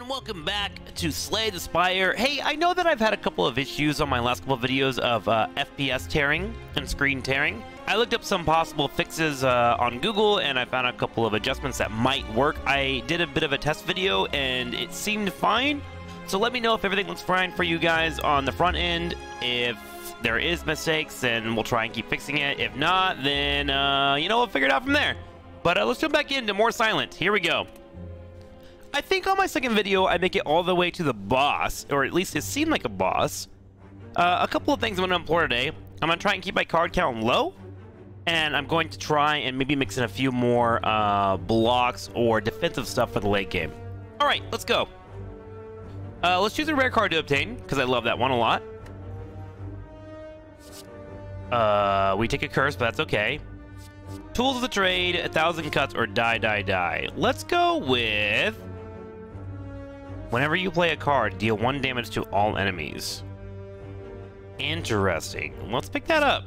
and welcome back to Slay the Spire. Hey, I know that I've had a couple of issues on my last couple of videos of uh, FPS tearing and screen tearing. I looked up some possible fixes uh, on Google and I found a couple of adjustments that might work. I did a bit of a test video and it seemed fine. So let me know if everything looks fine for you guys on the front end. If there is mistakes, then we'll try and keep fixing it. If not, then, uh, you know, we'll figure it out from there. But uh, let's jump back into more silent. Here we go. I think on my second video, I make it all the way to the boss, or at least it seemed like a boss. Uh, a couple of things I'm going to implore today. I'm going to try and keep my card count low, and I'm going to try and maybe mix in a few more uh, blocks or defensive stuff for the late game. All right, let's go. Uh, let's choose a rare card to obtain, because I love that one a lot. Uh, we take a curse, but that's okay. Tools of the trade, a thousand cuts, or die, die, die. Let's go with Whenever you play a card, deal one damage to all enemies. Interesting. Let's pick that up.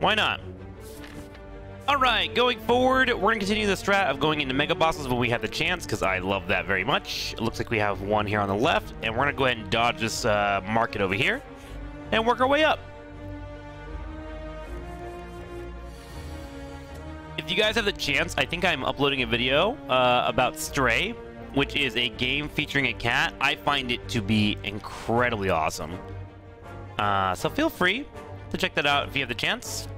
Why not? Alright, going forward, we're going to continue the strat of going into Mega Bosses when we have the chance, because I love that very much. It looks like we have one here on the left, and we're going to go ahead and dodge this uh, market over here, and work our way up. If you guys have the chance, I think I'm uploading a video uh, about Stray, which is a game featuring a cat. I find it to be incredibly awesome. Uh, so feel free to check that out if you have the chance.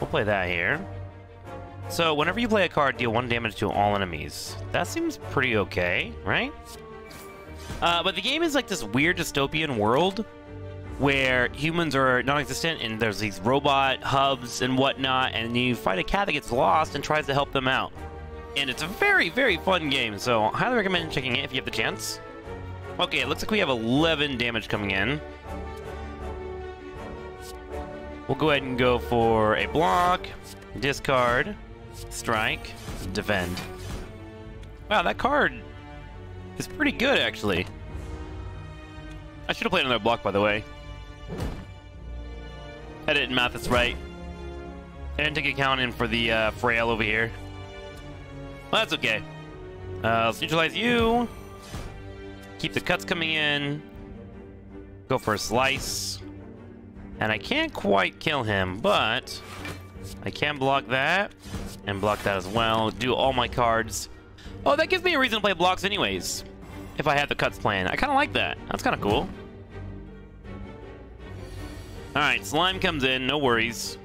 We'll play that here. So whenever you play a card, deal one damage to all enemies. That seems pretty okay, right? Uh, but the game is like this weird dystopian world where humans are non-existent and there's these robot hubs and whatnot, and you fight a cat that gets lost and tries to help them out. And it's a very, very fun game, so highly recommend checking it if you have the chance. Okay, it looks like we have 11 damage coming in. We'll go ahead and go for a block, discard, strike, defend. Wow, that card is pretty good, actually. I should have played another block, by the way. I didn't math this right. I didn't take account in for the uh, frail over here. Well, that's okay. Uh, let's neutralize you. Keep the cuts coming in. Go for a slice. And I can't quite kill him, but I can block that and block that as well. Do all my cards. Oh, that gives me a reason to play blocks anyways. If I had the cuts plan. I kind of like that. That's kind of cool. Alright, Slime comes in. No worries.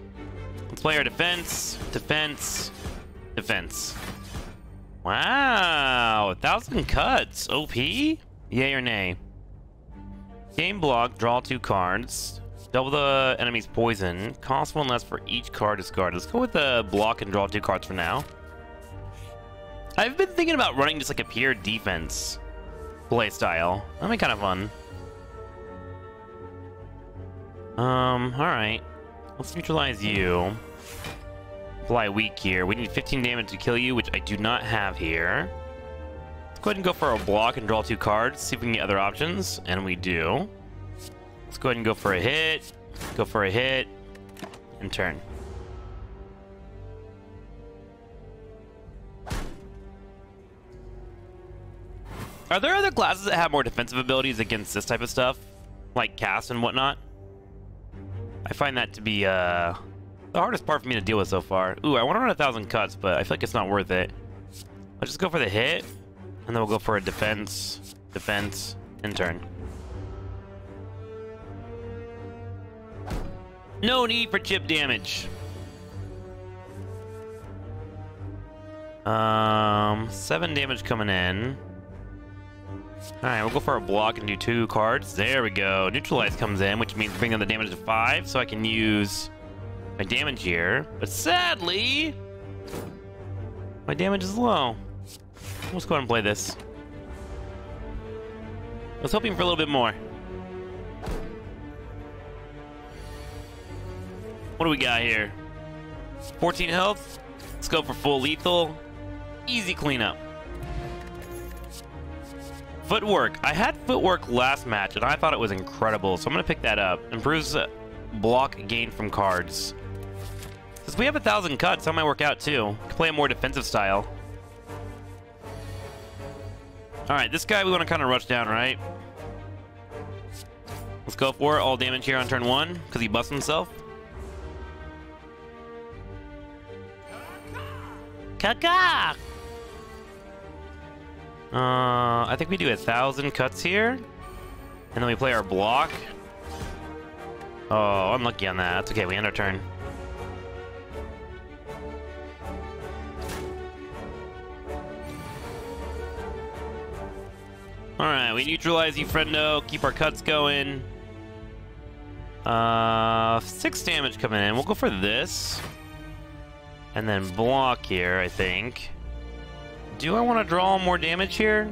Let's play our defense, defense, defense. Wow, a thousand cuts. OP? Yay or nay? Game block, draw two cards. Double the enemy's poison. Cost one less for each card discarded. Let's go with the block and draw two cards for now. I've been thinking about running just like a pure defense play style. That'd be kind of fun. Um, alright. Let's neutralize you. Fly weak here. We need 15 damage to kill you, which I do not have here. Let's go ahead and go for a block and draw two cards, see if we can get other options, and we do. Let's go ahead and go for a hit, go for a hit, and turn. Are there other classes that have more defensive abilities against this type of stuff? Like cast and whatnot? I find that to be, uh, the hardest part for me to deal with so far. Ooh, I want to run a thousand cuts, but I feel like it's not worth it. Let's just go for the hit, and then we'll go for a defense, defense, and turn. No need for chip damage. Um, seven damage coming in. Alright, we'll go for a block and do two cards. There we go. Neutralize comes in, which means bringing the damage to five, so I can use my damage here, but sadly, my damage is low. Let's go ahead and play this. I was hoping for a little bit more. What do we got here? 14 health. Let's go for full lethal. Easy cleanup. Footwork. I had footwork last match, and I thought it was incredible, so I'm going to pick that up. Improves block gain from cards. Since we have a thousand cuts, that might work out too. Could play a more defensive style. Alright, this guy we want to kind of rush down, right? Let's go for it. All damage here on turn one, because he busts himself. Kaka! Uh, I think we do a thousand cuts here. And then we play our block. Oh, unlucky on that. That's okay, we end our turn. Alright, we neutralize you, friendo. Keep our cuts going. Uh, six damage coming in. We'll go for this. And then block here, I think. Do I want to draw more damage here?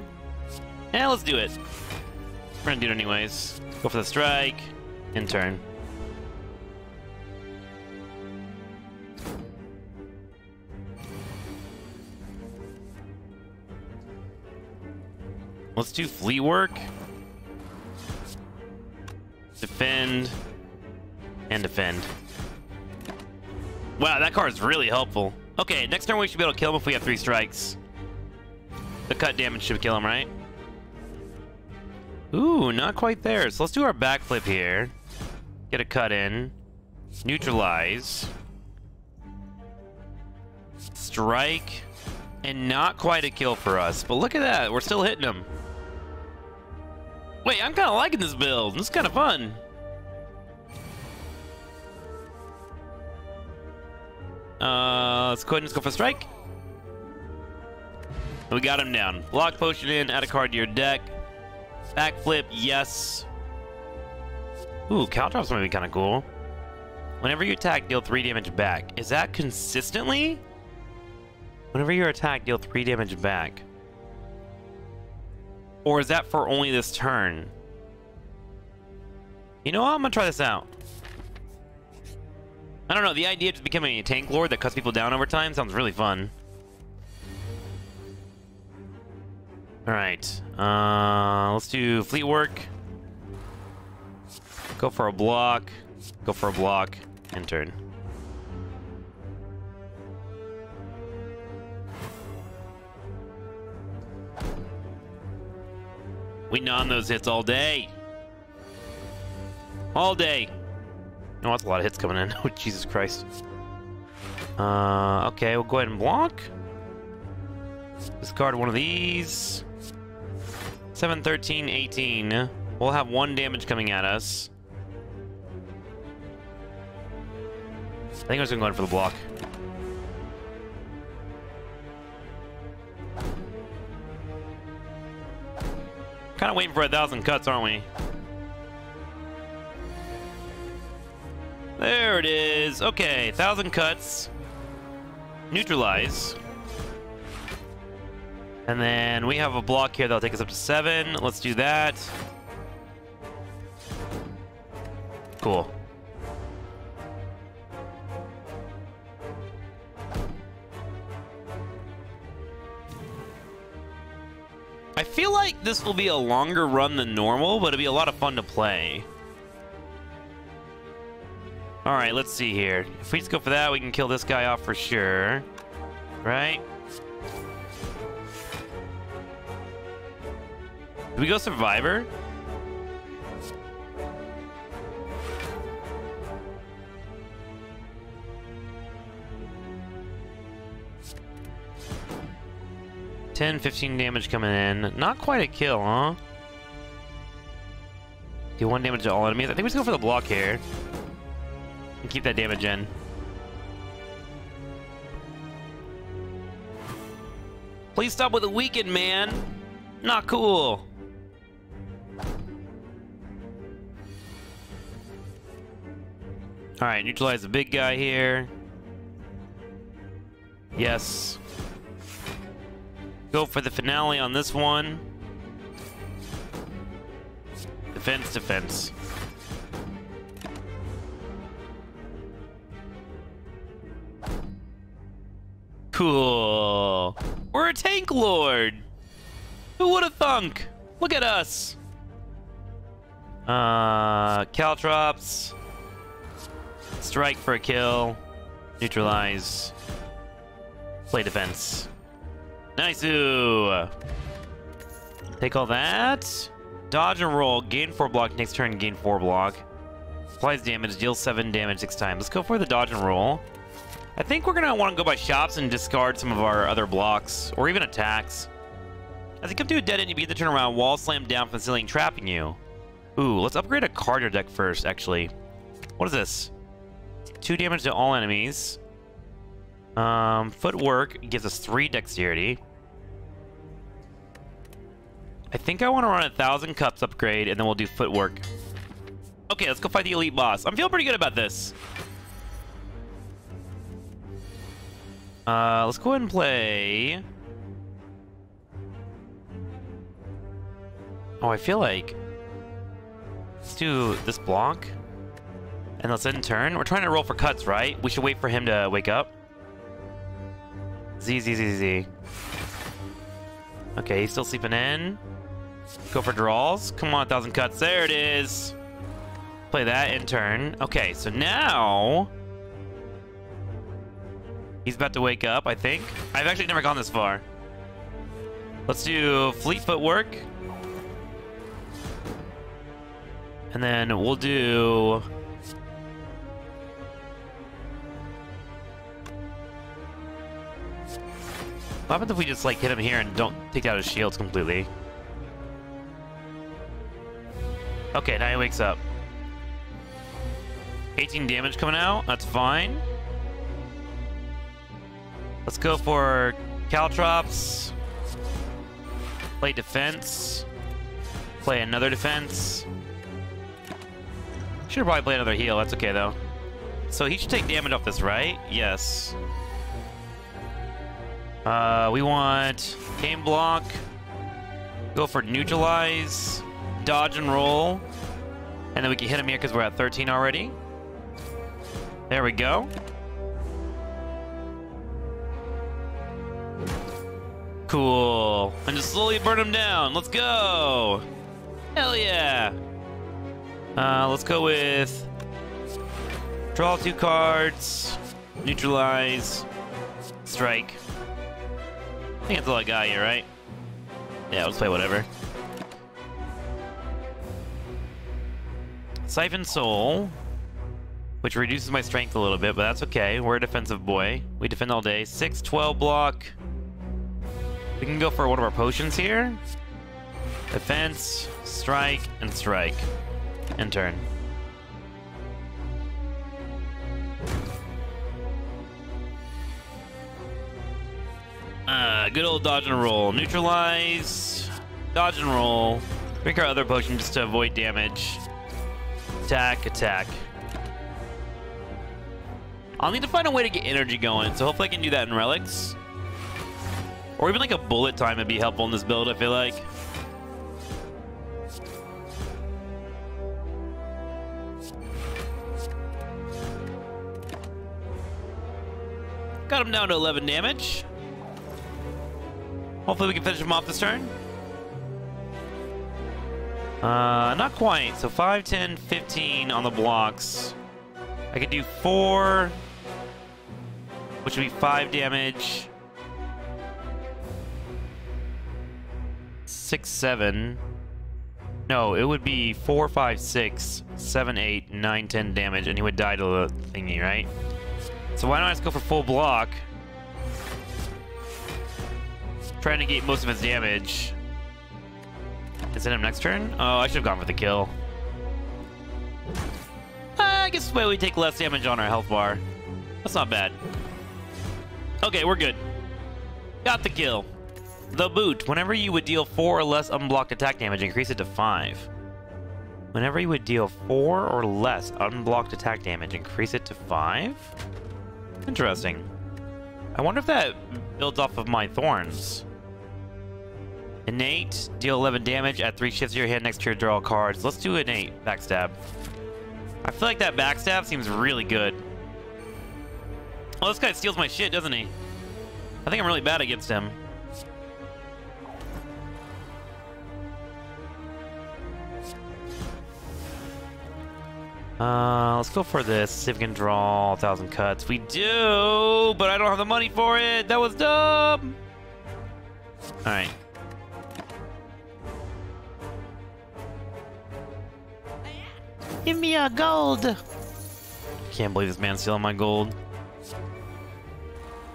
Yeah, let's do it. We're gonna do it anyways. Go for the strike. In turn. Let's do fleet work. Defend. And defend. Wow, that card is really helpful. Okay, next turn we should be able to kill him if we have three strikes. The cut damage should kill him, right? Ooh, not quite there. So let's do our backflip here. Get a cut in. Neutralize. Strike. And not quite a kill for us. But look at that. We're still hitting him. Wait, I'm kind of liking this build. This is kind of fun. Uh, let's go ahead and just go for strike. We got him down. Block potion in, add a card to your deck. Backflip, yes. Ooh, Caltrops might be kind of cool. Whenever you attack, deal 3 damage back. Is that consistently? Whenever you attack, deal 3 damage back. Or is that for only this turn? You know what? I'm gonna try this out. I don't know, the idea of just becoming a tank lord that cuts people down over time sounds really fun. Alright, uh, let's do fleet work. Go for a block, go for a block, and turn. We non those hits all day. All day. Oh, that's a lot of hits coming in. Oh, Jesus Christ. Uh, okay, we'll go ahead and block. Discard one of these. 7, 13, 18. We'll have one damage coming at us. I think I was gonna go in for the block. Kind of waiting for a thousand cuts, aren't we? There it is. Okay, thousand cuts. Neutralize. And then we have a block here that'll take us up to seven. Let's do that. Cool. This will be a longer run than normal, but it'll be a lot of fun to play. All right, let's see here. If we just go for that, we can kill this guy off for sure. Right? Do we go Survivor? Ten, fifteen damage coming in. Not quite a kill, huh? Do one damage to all enemies. I think we just go for the block here. And keep that damage in. Please stop with the weaken, man. Not cool. Alright, neutralize the big guy here. Yes. Go for the finale on this one. Defense, defense. Cool. We're a tank lord. Who would have thunk? Look at us. Uh, Caltrops. Strike for a kill. Neutralize. Play defense. Nice. Take all that. Dodge and roll. Gain 4 block. Next turn, gain 4 block. Applies damage. Deals 7 damage 6 times. Let's go for the dodge and roll. I think we're going to want to go by shops and discard some of our other blocks. Or even attacks. As you come to a dead end, you begin to turn around. Wall slam down from the ceiling, trapping you. Ooh, let's upgrade a card deck first, actually. What is this? 2 damage to all enemies. Um, footwork gives us 3 dexterity. I think I want to run a thousand cuts upgrade, and then we'll do footwork. Okay, let's go fight the elite boss. I'm feeling pretty good about this. Uh, let's go ahead and play. Oh, I feel like let's do this block, and let's end turn. We're trying to roll for cuts, right? We should wait for him to wake up. Z Z Z Z. Okay, he's still sleeping in. Go for draws. Come on, thousand cuts. There it is. Play that in turn. Okay, so now... He's about to wake up, I think. I've actually never gone this far. Let's do fleet footwork. And then we'll do... What happens if we just like hit him here and don't take out his shields completely? Okay, now he wakes up. 18 damage coming out. That's fine. Let's go for Caltrops. Play defense. Play another defense. Should probably play another heal. That's okay, though. So he should take damage off this, right? Yes. Uh, we want game block. Go for neutralize dodge and roll. And then we can hit him here because we're at 13 already. There we go. Cool. And just slowly burn him down. Let's go. Hell yeah. Uh, let's go with draw two cards, neutralize, strike. I think that's all I got here, right? Yeah, let's play whatever. Siphon Soul, which reduces my strength a little bit, but that's okay. We're a defensive boy. We defend all day. 6, 12 block. We can go for one of our potions here. Defense, strike, and strike. And turn. Uh, good old dodge and roll. Neutralize, dodge and roll. Drink our other potion just to avoid damage. Attack, attack. I'll need to find a way to get energy going, so hopefully I can do that in relics. Or even like a bullet time would be helpful in this build, I feel like. Got him down to 11 damage. Hopefully we can finish him off this turn. Uh, not quite. So 5, 10, 15 on the blocks. I could do 4, which would be 5 damage. 6, 7. No, it would be 4, 5, 6, 7, 8, 9, 10 damage, and he would die to the thingy, right? So why don't I just go for full block? Trying to get most of his damage. Is it him next turn? Oh, I should have gone for the kill. Uh, I guess this way we take less damage on our health bar. That's not bad. Okay, we're good. Got the kill. The boot. Whenever you would deal 4 or less unblocked attack damage, increase it to 5. Whenever you would deal 4 or less unblocked attack damage, increase it to 5? Interesting. I wonder if that builds off of my thorns. Innate, deal 11 damage, add 3 shivs to your hand next to your draw cards. Let's do innate, backstab. I feel like that backstab seems really good. Well, this guy steals my shit, doesn't he? I think I'm really bad against him. Uh, let's go for this. See if we can draw a 1,000 cuts. We do, but I don't have the money for it. That was dumb. All right. Give me a gold! Can't believe this man's stealing my gold.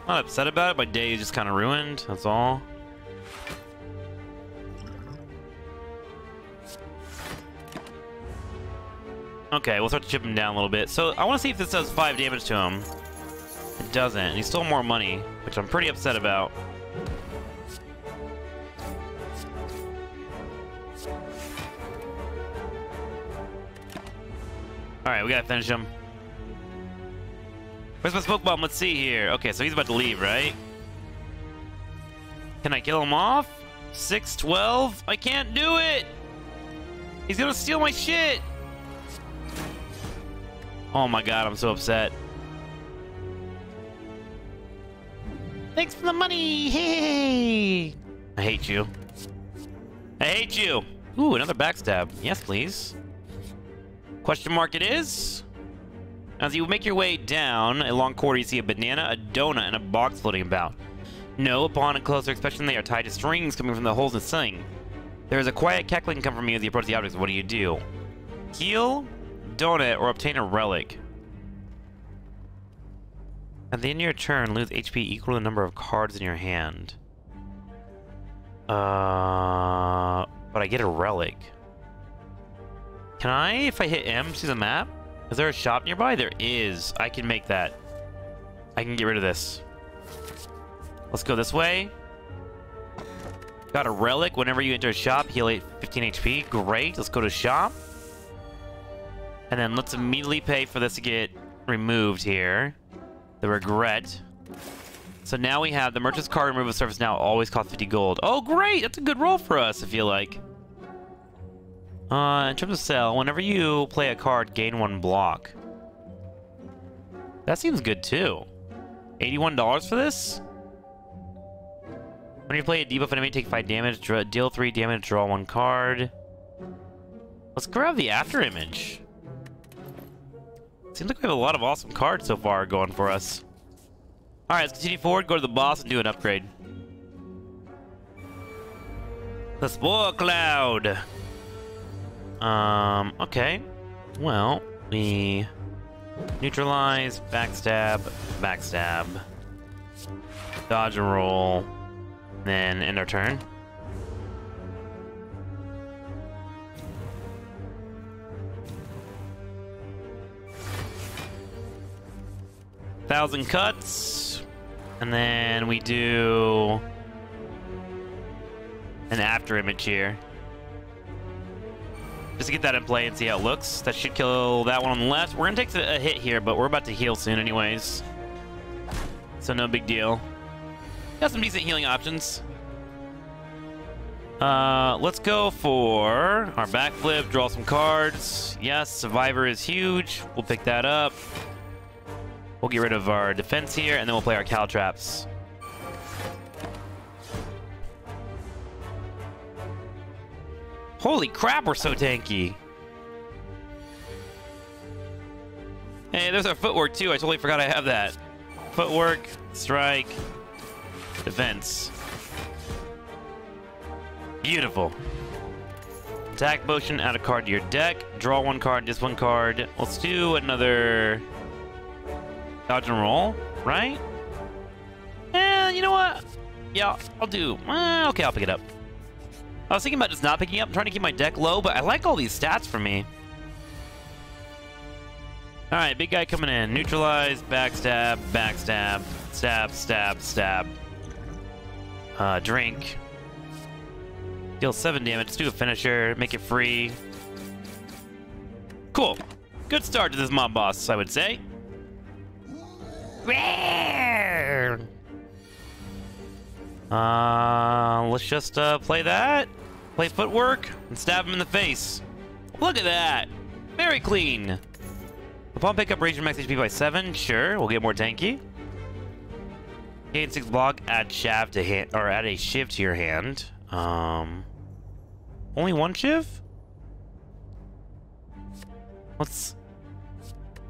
Not upset about it, my day is just kind of ruined, that's all. Okay, we'll start to chip him down a little bit. So, I want to see if this does 5 damage to him. It doesn't. He stole more money, which I'm pretty upset about. Alright, we gotta finish him. Where's my smoke bomb? Let's see here. Okay, so he's about to leave, right? Can I kill him off? 612? I can't do it! He's gonna steal my shit! Oh my god, I'm so upset. Thanks for the money! Hey! I hate you. I hate you! Ooh, another backstab. Yes, please. Question mark it is. As you make your way down a long corridor, you see a banana, a donut, and a box floating about. No, upon a closer inspection, they are tied to strings coming from the holes in the ceiling. There is a quiet cackling come from you as you approach the objects. What do you do? Heal, donut, or obtain a relic. At the end of your turn, lose HP equal to the number of cards in your hand. Uh, but I get a relic. Can I, if I hit M, see the map? Is there a shop nearby? There is. I can make that. I can get rid of this. Let's go this way. Got a relic. Whenever you enter a shop, heal 8, 15 HP. Great. Let's go to shop. And then let's immediately pay for this to get removed here. The regret. So now we have the merchant's card removal service now always costs 50 gold. Oh, great! That's a good roll for us, I feel like. Uh, in terms of sell, whenever you play a card, gain one block. That seems good too. $81 for this? When you play a debuff enemy, take 5 damage, draw, deal 3 damage, draw 1 card. Let's grab the after image. Seems like we have a lot of awesome cards so far going for us. Alright, let's continue forward, go to the boss, and do an upgrade. The Spore Cloud! Um, okay. Well, we neutralize, backstab, backstab, dodge and roll, then end our turn. Thousand cuts, and then we do an after image here. Just to get that in play and see how it looks. That should kill that one on the left. We're going to take a hit here, but we're about to heal soon anyways. So no big deal. Got some decent healing options. Uh, let's go for our backflip, draw some cards. Yes, Survivor is huge. We'll pick that up. We'll get rid of our defense here, and then we'll play our Caltrops. Holy crap, we're so tanky. Hey, there's our footwork too. I totally forgot I have that. Footwork, strike, defense. Beautiful. Attack motion, add a card to your deck. Draw one card, just one card. Let's do another dodge and roll, right? And you know what? Yeah, I'll do. Eh, okay, I'll pick it up. I was thinking about just not picking up. Trying to keep my deck low, but I like all these stats for me. Alright, big guy coming in. Neutralize, backstab, backstab, stab, stab, stab. Uh, drink. Deal 7 damage. Let's do a finisher. Make it free. Cool. Good start to this mob boss, I would say. Uh, let's just uh, play that. Play footwork and stab him in the face. Look at that. Very clean. Upon pickup, your max HP by 7. Sure, we'll get more tanky. Gain 6 block, add shaft to hand, or add a shiv to your hand. Um, only one shiv? Let's,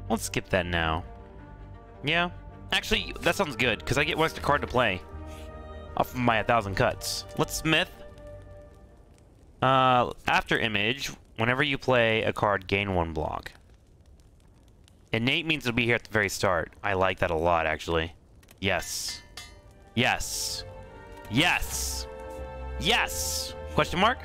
let's skip that now. Yeah, actually, that sounds good, because I get one extra card to play off of my 1,000 cuts. Let's smith. Uh, after image, whenever you play a card, gain one block. Innate means it'll be here at the very start. I like that a lot, actually. Yes. Yes. Yes. Yes! Question mark?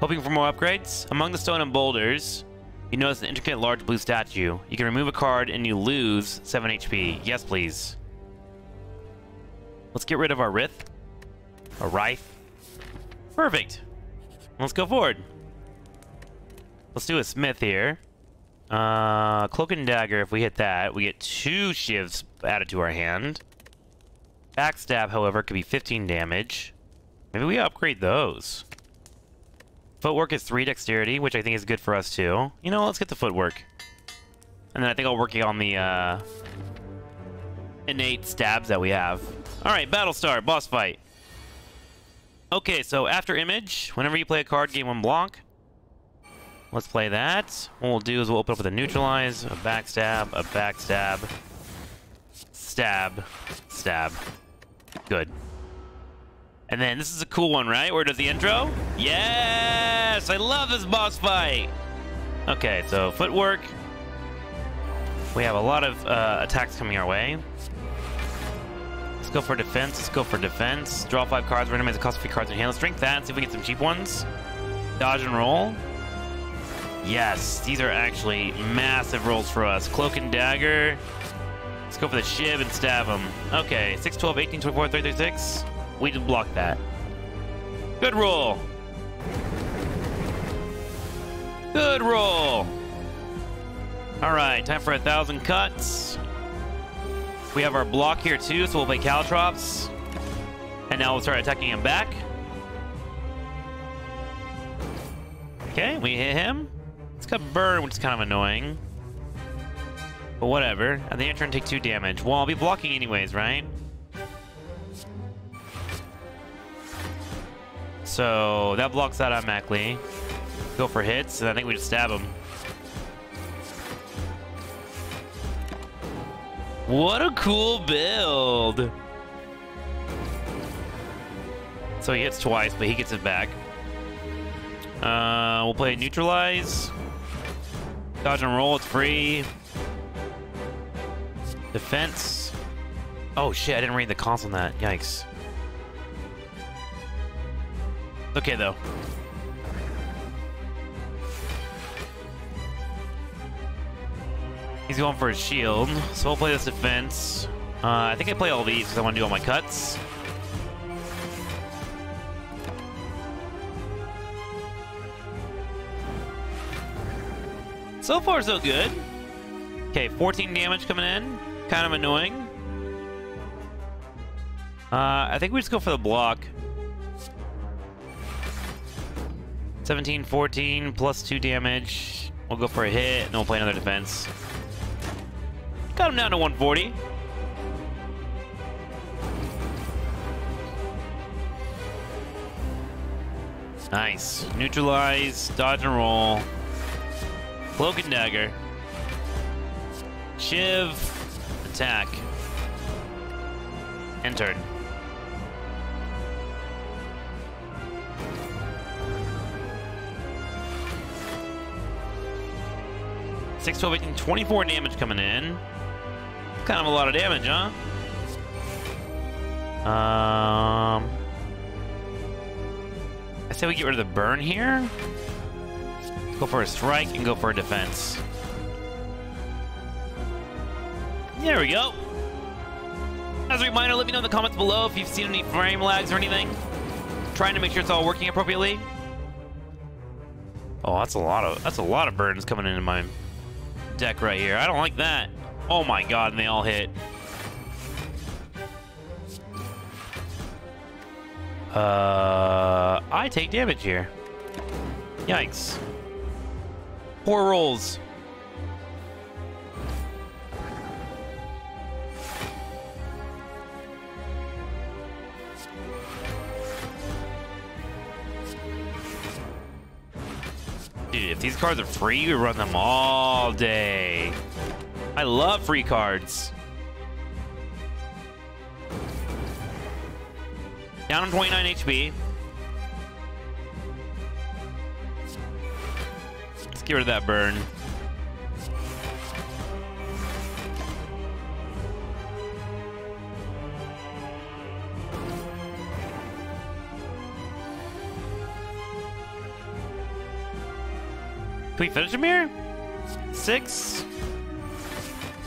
Hoping for more upgrades? Among the stone and boulders, you notice an intricate large blue statue. You can remove a card and you lose 7 HP. Yes, please. Let's get rid of our Rith. A Rife. Perfect. Let's go forward. Let's do a Smith here. Uh, Cloak and Dagger, if we hit that, we get two shivs added to our hand. Backstab, however, could be 15 damage. Maybe we upgrade those. Footwork is 3 dexterity, which I think is good for us too. You know, let's get the footwork. And then I think I'll work on the uh, innate stabs that we have. Alright, Battlestar, boss fight. Okay, so after image, whenever you play a card, gain one block. Let's play that. What we'll do is we'll open up with a neutralize, a backstab, a backstab, stab, stab. Good. And then this is a cool one, right? Where does the intro? Yes! I love this boss fight! Okay, so footwork. We have a lot of uh, attacks coming our way. Let's go for defense. Let's go for defense. Draw five cards, randomize the cost of three cards, in hand. Let's drink that, see if we get some cheap ones. Dodge and roll. Yes, these are actually massive rolls for us. Cloak and dagger. Let's go for the shiv and stab him. Okay, 6, 12, 18, 24, 36. We just blocked that. Good roll. Good roll. All right, time for a thousand cuts. We have our block here too, so we'll play Caltrops. And now we'll start attacking him back. Okay, we hit him. It's got burn, which is kind of annoying. But whatever. At the end turn, take two damage. Well, I'll be blocking anyways, right? So that blocks that automatically. Go for hits, and I think we just stab him. What a cool build! So he hits twice, but he gets it back. Uh, we'll play Neutralize. Dodge and roll, it's free. Defense. Oh shit, I didn't read the cost on that. Yikes. Okay, though. He's going for his shield, so we'll play this defense. Uh, I think I play all these because I want to do all my cuts. So far, so good. Okay, 14 damage coming in. Kind of annoying. Uh, I think we just go for the block. 17, 14, plus 2 damage. We'll go for a hit, and we'll play another defense. Got him down to 140. Nice. Neutralize, dodge and roll. Cloak and dagger. Shiv. Attack. And. Six, 12, 18, 24 damage coming in. Kind of a lot of damage, huh? Um, I say we get rid of the burn here. Go for a strike and go for a defense. There we go. As a reminder, let me know in the comments below if you've seen any frame lags or anything. Trying to make sure it's all working appropriately. Oh, that's a lot of that's a lot of burns coming into my deck right here. I don't like that. Oh my god, and they all hit. Uh, I take damage here. Yikes. Four rolls. Dude, if these cards are free, we run them all day. I love free cards. Down on 29 HP. Let's get rid of that burn. Can we finish him here? Six?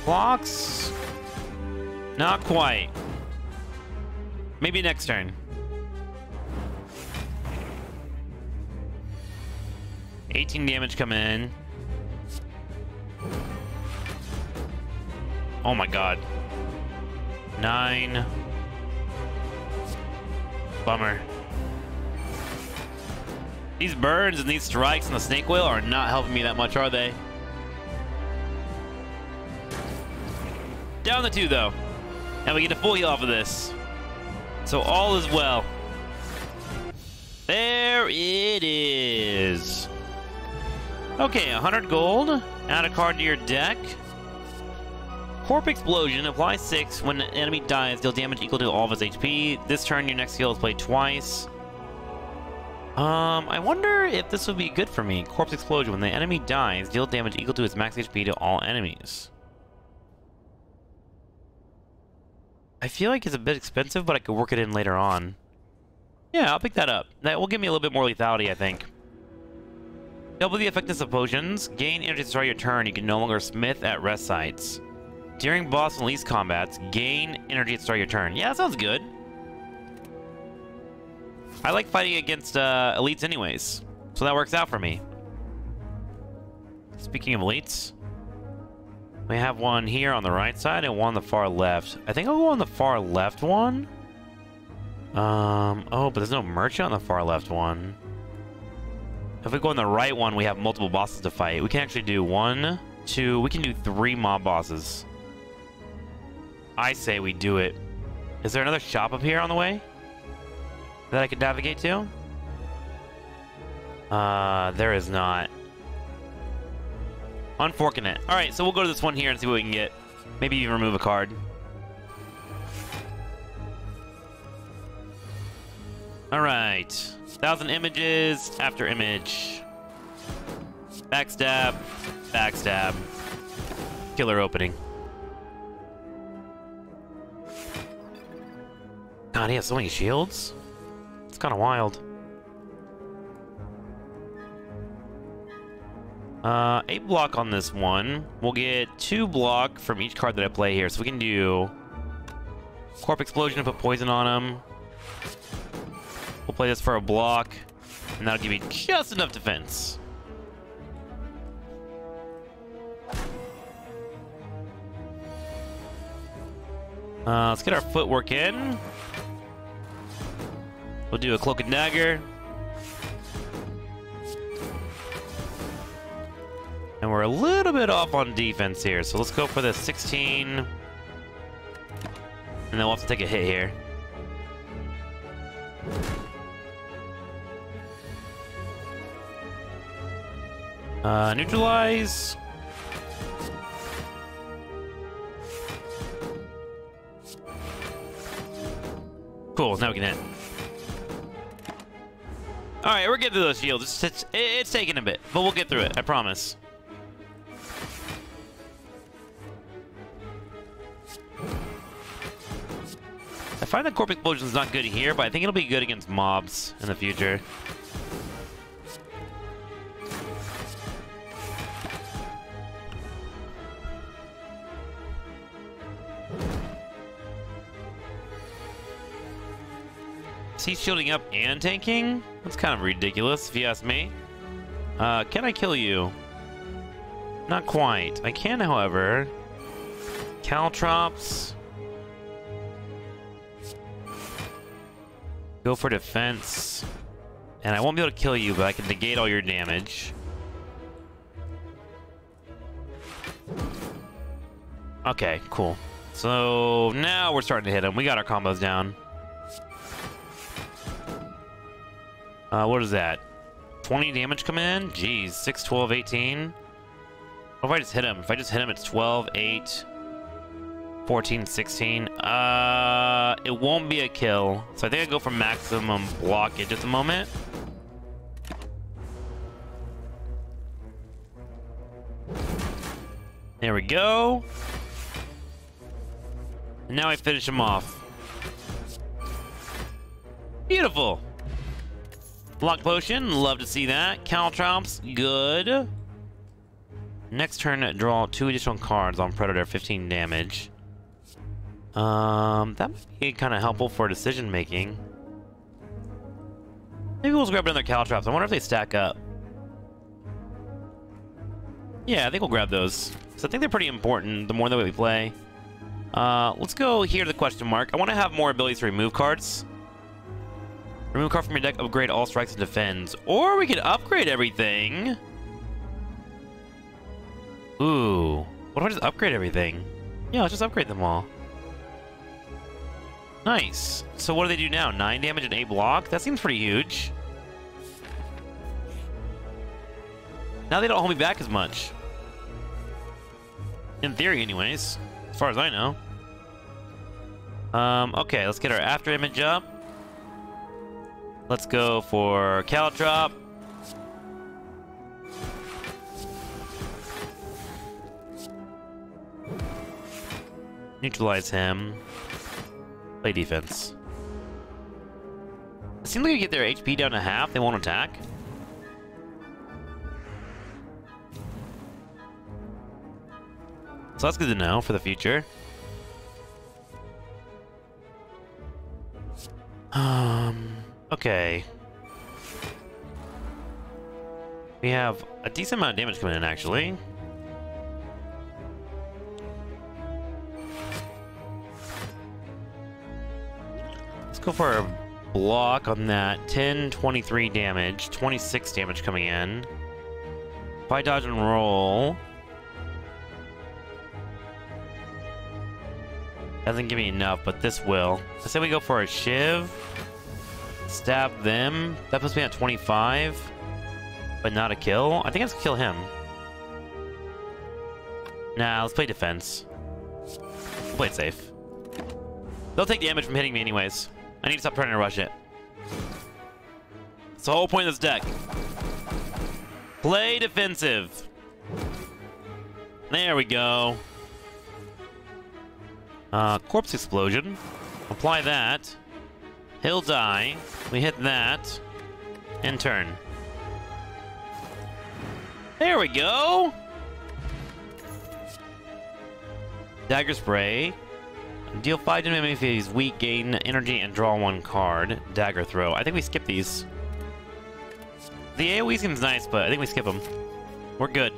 Blocks? Not quite. Maybe next turn. Eighteen damage coming in. Oh my god. Nine. Bummer. These burns and these strikes and the snake whale are not helping me that much, are they? Down the two, though. And we get a full heal off of this. So all is well. There it is. Okay, 100 gold. Add a card to your deck. Corpse Explosion. Apply 6. When an enemy dies, deal damage equal to all of his HP. This turn, your next skill is played twice. Um, I wonder if this would be good for me. Corpse Explosion. When the enemy dies, deal damage equal to its max HP to all enemies. I feel like it's a bit expensive, but I could work it in later on. Yeah, I'll pick that up. That will give me a little bit more lethality, I think. Double the effectiveness of potions. Gain energy to start your turn. You can no longer smith at rest sites. During boss and elite combats, gain energy to start your turn. Yeah, that sounds good. I like fighting against uh, elites anyways, so that works out for me. Speaking of elites, we have one here on the right side and one on the far left. I think I'll go on the far left one. Um, oh, but there's no merchant on the far left one. If we go on the right one, we have multiple bosses to fight. We can actually do one, two, we can do three mob bosses. I say we do it. Is there another shop up here on the way? That I can navigate to? Uh, there is not. Unfortunate. Alright, so we'll go to this one here and see what we can get. Maybe even remove a card. Alright. Thousand images after image. Backstab. Backstab. Killer opening. God, he has so many shields. It's kind of wild. Uh, eight block on this one. We'll get two block from each card that I play here. So we can do Corpse Explosion to put poison on him. We'll play this for a block. And that'll give me just enough defense. Uh, let's get our footwork in. We'll do a Cloak and Dagger. And we're a little bit off on defense here, so let's go for the 16. And then we'll have to take a hit here. Uh, neutralize. Cool, now we can hit. Alright, we're getting through those shields. It's, it's, it's taking a bit, but we'll get through it, I promise. I find that Corpse Explosion is not good here, but I think it'll be good against mobs in the future. Is he shielding up and tanking? That's kind of ridiculous, if you ask me. Uh, can I kill you? Not quite. I can, however. Caltrops. Go for defense. And I won't be able to kill you, but I can negate all your damage. Okay, cool. So now we're starting to hit him. We got our combos down. Uh, what is that? 20 damage come in? Jeez, 6, 12, 18. What if I just hit him? If I just hit him, it's 12, 8, 14, 16. Uh, it won't be a kill. So I think I go for maximum blockage at the moment. There we go. And now I finish him off. Beautiful. Block potion, love to see that. Caltrops, good. Next turn, draw two additional cards on Predator, 15 damage. Um, that might be kind of helpful for decision making. Maybe we'll grab another Caltrops. I wonder if they stack up. Yeah, I think we'll grab those. So I think they're pretty important the more that we play. Uh, let's go here to the question mark. I want to have more abilities to remove cards. Remove card from your deck, upgrade all strikes and defends. Or we could upgrade everything. Ooh. What if I just upgrade everything? Yeah, let's just upgrade them all. Nice. So what do they do now? 9 damage and 8 block? That seems pretty huge. Now they don't hold me back as much. In theory, anyways. As far as I know. Um, okay, let's get our after image up. Let's go for Caltrop. Neutralize him. Play defense. It seems like you get their HP down to half, they won't attack. So that's good to know for the future. Um, okay. We have a decent amount of damage coming in, actually. Go for a block on that. 10, 23 damage, 26 damage coming in. If I dodge and roll... Doesn't give me enough, but this will. I say we go for a Shiv. Stab them. That puts me at 25. But not a kill. I think I have to kill him. Nah, let's play defense. Play it safe. They'll take damage from hitting me anyways. I need to stop trying to rush it. It's the whole point of this deck. Play defensive. There we go. Uh, corpse explosion. Apply that. He'll die. We hit that. And turn. There we go! Dagger spray. Deal 5 damage if he's weak, gain energy, and draw one card. Dagger throw. I think we skip these. The AoE seems nice, but I think we skip them. We're good.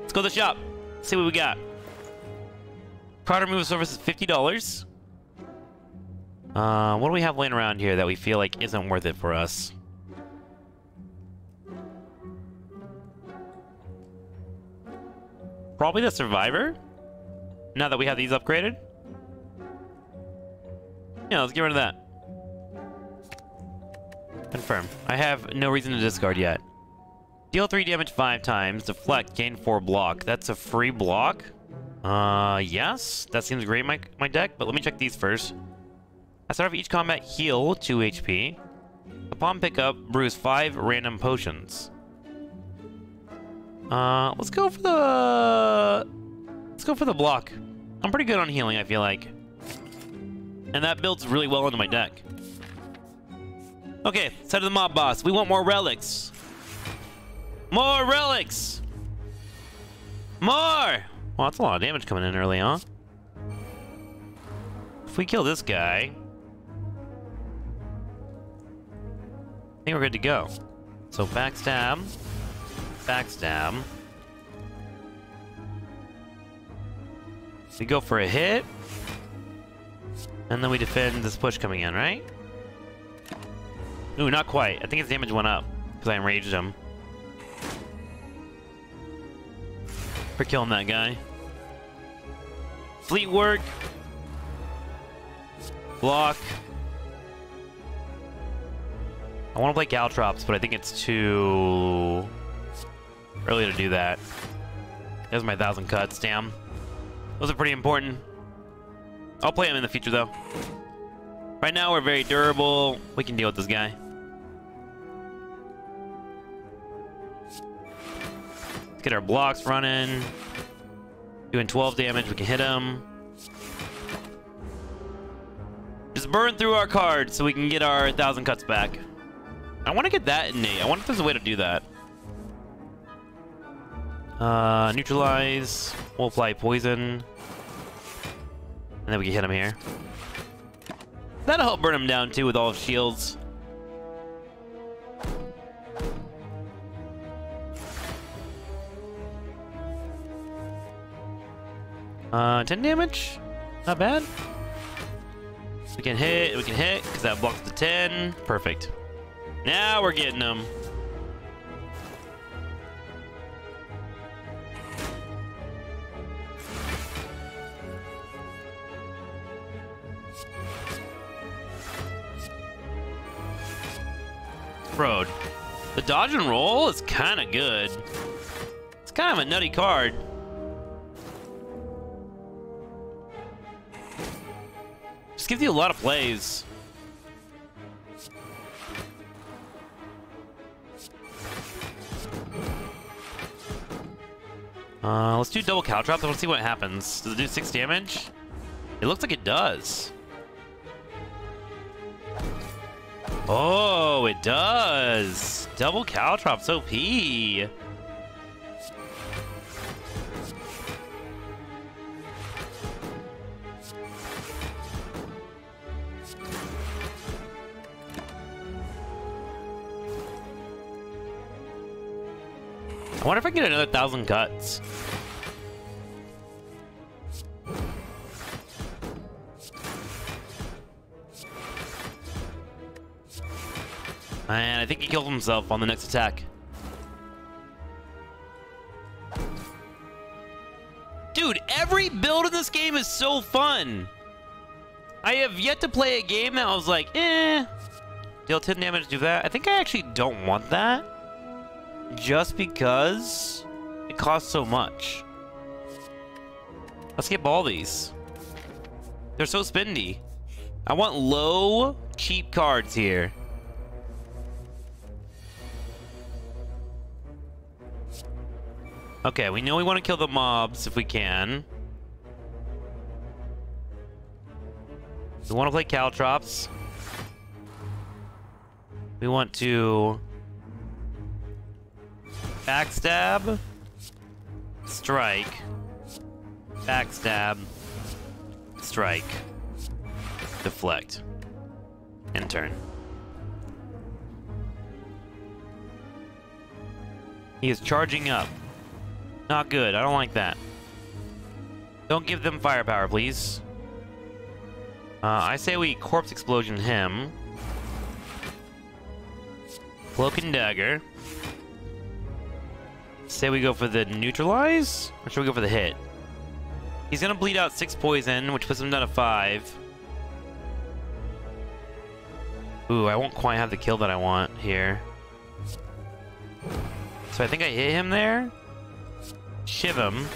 Let's go to the shop. See what we got. Card removal service is $50. Uh, what do we have laying around here that we feel like isn't worth it for us? Probably the Survivor? Now that we have these upgraded? Yeah, let's get rid of that. Confirm. I have no reason to discard yet. Deal 3 damage 5 times. Deflect. Gain 4 block. That's a free block? Uh, yes. That seems great, my, my deck, but let me check these first. I start off each combat heal 2 HP. Upon pickup, brews 5 random potions. Uh, let's go for the... Let's go for the block. I'm pretty good on healing, I feel like. And that builds really well into my deck. Okay, let's head to the mob boss. We want more relics. More relics! More! Well, that's a lot of damage coming in early, huh? If we kill this guy... I think we're good to go. So backstab. Backstab. We go for a hit. And then we defend this push coming in, right? Ooh, not quite. I think his damage went up because I enraged him. For killing that guy. Fleet work. Block. I want to play Caltrops, but I think it's too early to do that. There's my thousand cuts, damn. Those are pretty important. I'll play him in the future, though. Right now, we're very durable. We can deal with this guy. Let's get our blocks running. Doing 12 damage, we can hit him. Just burn through our cards so we can get our 1,000 cuts back. I want to get that innate. I wonder if there's a way to do that. Uh, neutralize. We'll apply poison. And then we can hit him here. That'll help burn him down too with all shields. Uh, 10 damage? Not bad. We can hit, we can hit, because that blocks the 10. Perfect. Now we're getting them. Road. The dodge and roll is kind of good. It's kind of a nutty card. Just gives you a lot of plays. Uh, let's do double. I want to see what happens. Does it do six damage? It looks like it does. Oh, it does. Double Caltrops OP. I wonder if I can get another thousand cuts. And I think he killed himself on the next attack. Dude, every build in this game is so fun. I have yet to play a game that I was like, eh, deal 10 damage, do that. I think I actually don't want that. Just because it costs so much. Let's get all these. They're so spendy. I want low, cheap cards here. Okay, we know we want to kill the mobs if we can. We want to play Caltrops. We want to backstab, strike, backstab, strike, deflect, and turn. He is charging up. Not good. I don't like that. Don't give them firepower, please. Uh, I say we corpse explosion him. Cloak and dagger. Say we go for the neutralize? Or should we go for the hit? He's gonna bleed out six poison, which puts him down to five. Ooh, I won't quite have the kill that I want here. So I think I hit him there. Shiv him.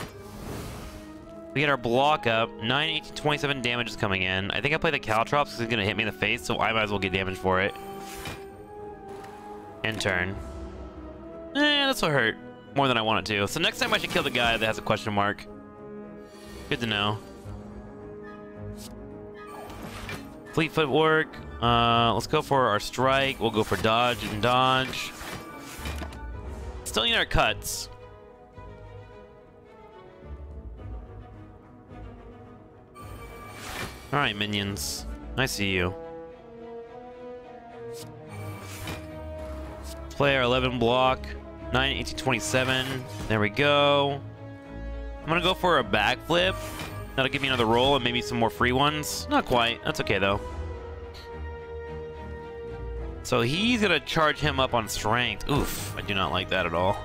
We get our block up. 9, 18, 27 damage is coming in. I think I play the Caltrops because he's going to hit me in the face, so I might as well get damage for it. And turn. Eh, this will hurt. More than I want it to. So next time I should kill the guy that has a question mark. Good to know. Fleet footwork. Uh, let's go for our strike. We'll go for dodge and dodge. Still need our cuts. Alright, minions. I see you. Player 11 block. 9, 18, 27. There we go. I'm gonna go for a backflip. That'll give me another roll and maybe some more free ones. Not quite. That's okay, though. So he's gonna charge him up on strength. Oof, I do not like that at all.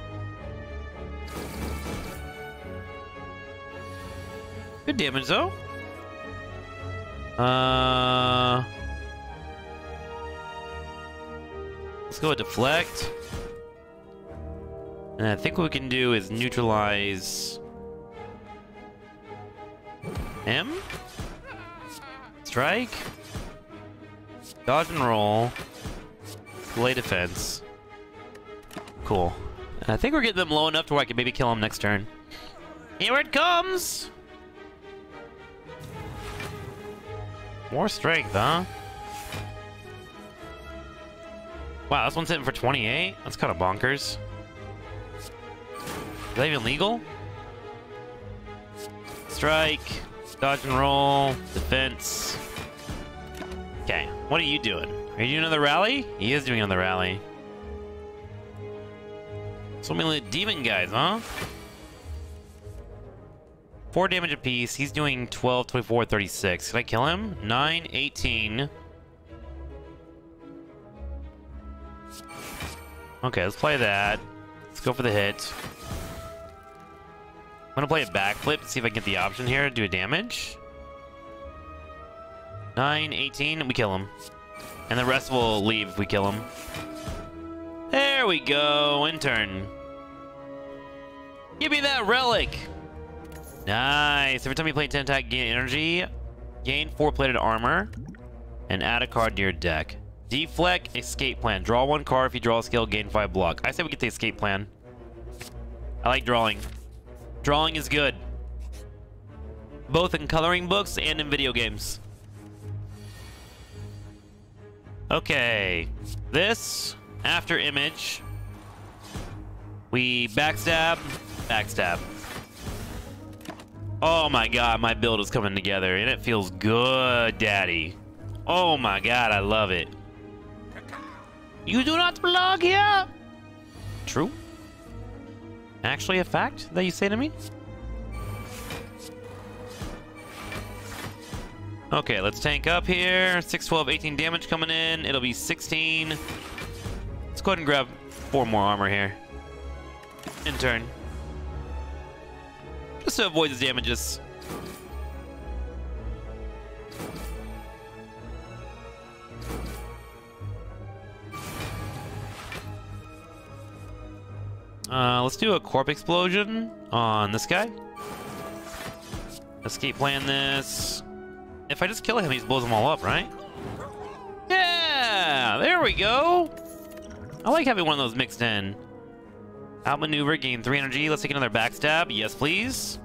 Good damage, though. Uh... Let's go with deflect. And I think what we can do is neutralize him. Strike. Dodge and roll. Delay defense. Cool. And I think we're getting them low enough to where I can maybe kill him next turn. Here it comes! More strength, huh? Wow, this one's hitting for 28? That's kind of bonkers. Is that even legal? Strike, dodge and roll, defense. Okay, what are you doing? Are you doing another rally? He is doing another rally. So many demon guys, huh? 4 damage apiece. He's doing 12, 24, 36. Can I kill him? 9, 18. Okay, let's play that. Let's go for the hit. I'm gonna play a backflip to see if I can get the option here to do a damage. 9, 18, we kill him. And the rest will leave if we kill him. There we go, in turn. Give me that relic! Nice. Every time you play 10 attack, gain energy, gain 4 plated armor, and add a card to your deck. Deflect, escape plan. Draw one card if you draw a skill, gain 5 block. I say we get the escape plan. I like drawing. Drawing is good. Both in coloring books and in video games. Okay. This, after image, we backstab, backstab. Oh my god, my build is coming together, and it feels good, daddy. Oh my god, I love it. You do not belong here! True. Actually a fact that you say to me? Okay, let's tank up here. 6, 12, 18 damage coming in. It'll be 16. Let's go ahead and grab four more armor here. In turn. Just to avoid the damages. Uh, let's do a corpse explosion on this guy. Escape plan this. If I just kill him, he blows them all up, right? Yeah, there we go. I like having one of those mixed in. Outmaneuver, gain 3 energy. Let's take another backstab. Yes, please.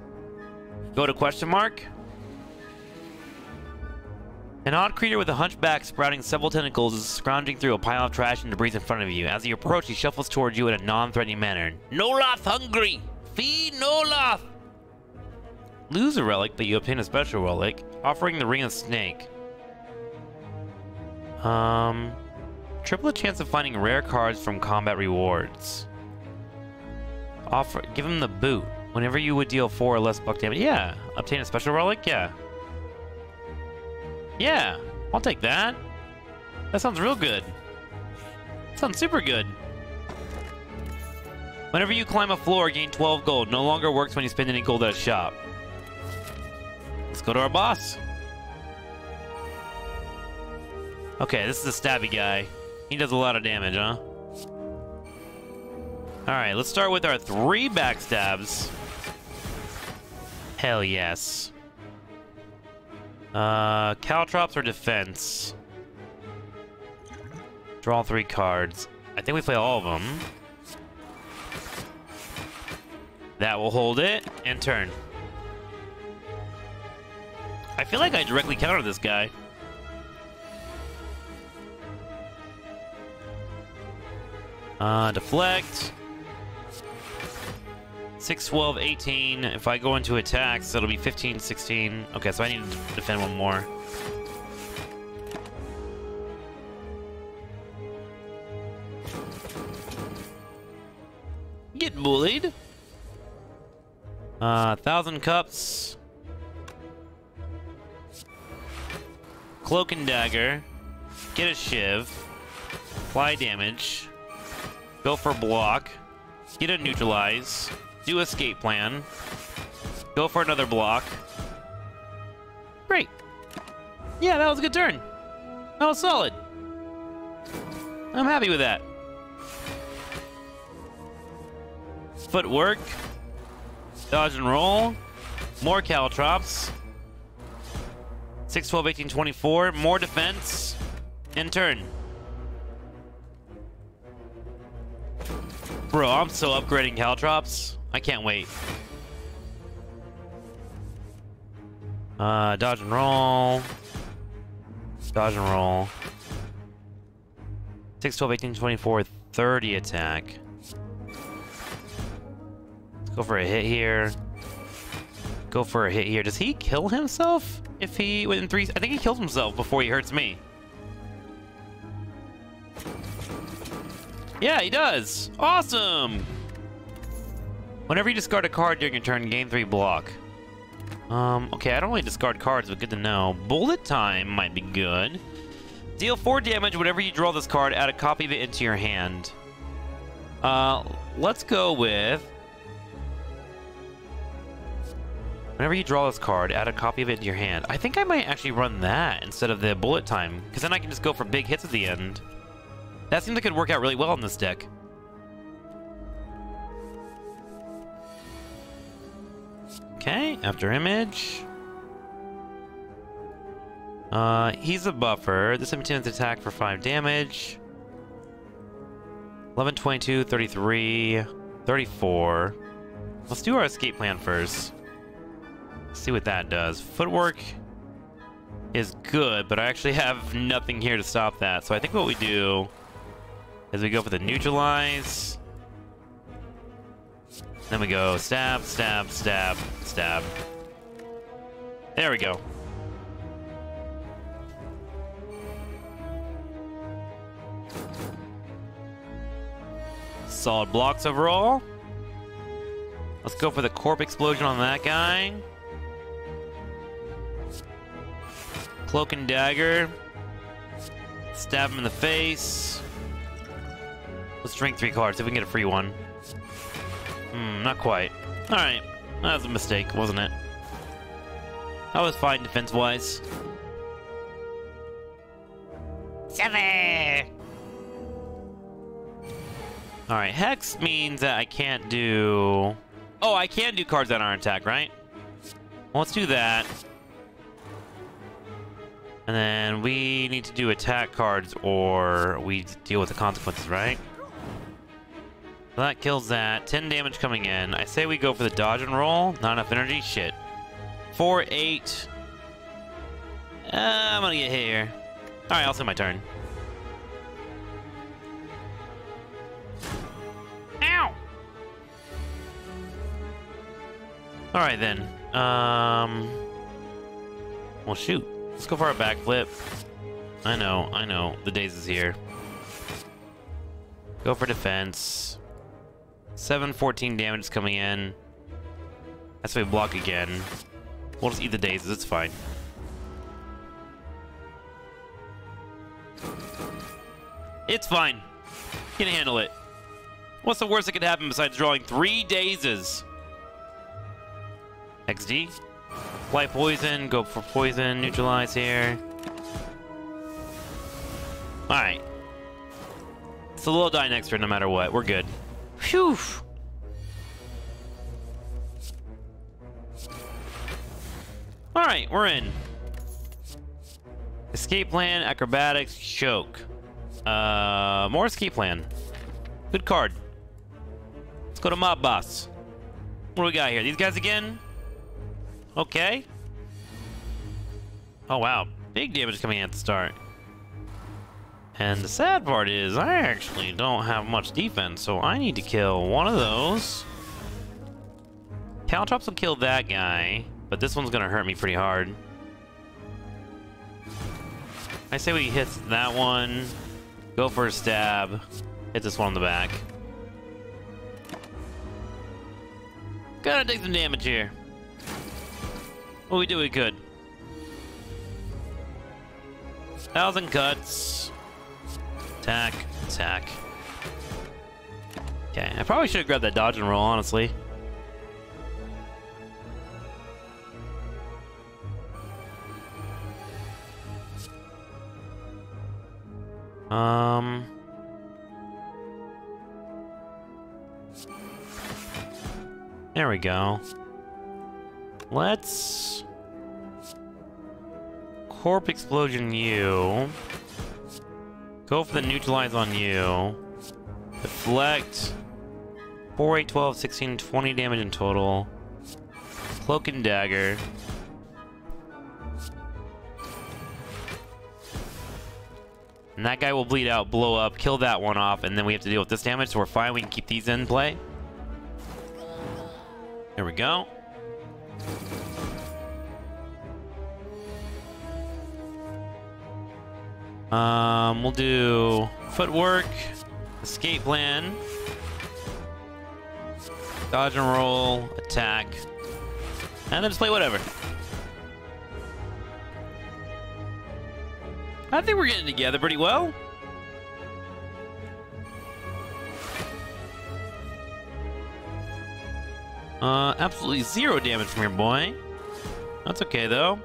Go to question mark. An odd creature with a hunchback sprouting several tentacles is scrounging through a pile of trash and debris in front of you. As you approach, he shuffles towards you in a non-threatening manner. N'loth hungry! Feed N'loth! Lose a relic, but you obtain a special relic, offering the Ring of Snake. Um, triple the chance of finding rare cards from combat rewards. Offer, give him the boot. Whenever you would deal four or less buck damage. Yeah. Obtain a special relic? Yeah. Yeah. I'll take that. That sounds real good. sounds super good. Whenever you climb a floor, gain 12 gold. No longer works when you spend any gold at a shop. Let's go to our boss. Okay, this is a stabby guy. He does a lot of damage, huh? Alright, let's start with our three backstabs. Hell yes. Uh, Caltrops or defense? Draw three cards. I think we play all of them. That will hold it, and turn. I feel like I directly counter this guy. Uh, deflect. 6, 12, 18. If I go into attacks, it'll be 15, 16. Okay, so I need to defend one more. Get bullied. Uh, Thousand Cuts. Cloak and Dagger. Get a Shiv. Fly damage. Go for block. Get a Neutralize do escape plan. Go for another block. Great. Yeah, that was a good turn. That was solid. I'm happy with that. Footwork. Dodge and roll. More caltrops. 6, 12, 18, 24. More defense. In turn. Bro, I'm so upgrading caltrops. I can't wait. Uh, dodge and roll. Dodge and roll. 6, 12, 18, 24, 30 attack. Let's Go for a hit here. Go for a hit here. Does he kill himself if he within three? I think he kills himself before he hurts me. Yeah, he does. Awesome. Whenever you discard a card during your turn, gain three block. Um, okay, I don't really discard cards, but good to know. Bullet time might be good. Deal four damage whenever you draw this card, add a copy of it into your hand. Uh, let's go with Whenever you draw this card, add a copy of it to your hand. I think I might actually run that instead of the bullet time, because then I can just go for big hits at the end. That seems like it could work out really well in this deck. Okay, after image. Uh, he's a buffer. This imitates attack for 5 damage. 11, 22, 33, 34. Let's do our escape plan first see what that does. Footwork is good, but I actually have nothing here to stop that. So I think what we do is we go for the neutralize. Then we go stab, stab, stab, stab. There we go. Solid blocks overall. Let's go for the corpse explosion on that guy. Cloak and dagger. Stab him in the face. Let's drink three cards, if we can get a free one. Hmm, not quite. Alright. That was a mistake, wasn't it? I was fine defense-wise. Seven! Alright, Hex means that I can't do... Oh, I can do cards that aren't attack, right? Well, let's do that. And then we need to do attack cards or we deal with the consequences, right? That kills that. 10 damage coming in. I say we go for the dodge and roll. Not enough energy? Shit. 4, 8. Uh, I'm gonna get hit here. Alright, I'll send my turn. Ow! Alright then. Um... Well, shoot. Let's go for a backflip. I know, I know. The daze is here. Go for defense. 714 damage coming in. That's why we block again. We'll just eat the dazes, it's fine. It's fine. Can handle it. What's the worst that could happen besides drawing three dazes? XD? Apply poison, go for poison, neutralize here. Alright. It's a little die next turn no matter what. We're good. Phew! Alright, we're in. Escape plan, acrobatics, choke. Uh, more escape plan. Good card. Let's go to mob boss. What do we got here? These guys again? Okay. Oh, wow. Big damage coming at the start. And the sad part is, I actually don't have much defense, so I need to kill one of those. Caltrops will kill that guy, but this one's gonna hurt me pretty hard. I say we hit that one, go for a stab, hit this one on the back. Gotta take some damage here. Well, we do it good. Thousand cuts. Attack, attack. Okay, I probably should have grabbed that dodge and roll, honestly. Um... There we go. Let's... Corpse Explosion you. Go for the Neutralize on you. Deflect. 4, 8, 12, 16, 20 damage in total. Cloak and Dagger. And that guy will bleed out, blow up, kill that one off, and then we have to deal with this damage, so we're fine. We can keep these in play. There we go. Um, we'll do footwork, escape plan, dodge and roll, attack, and then just play whatever. I think we're getting together pretty well. Uh, absolutely zero damage from your boy. That's okay, though.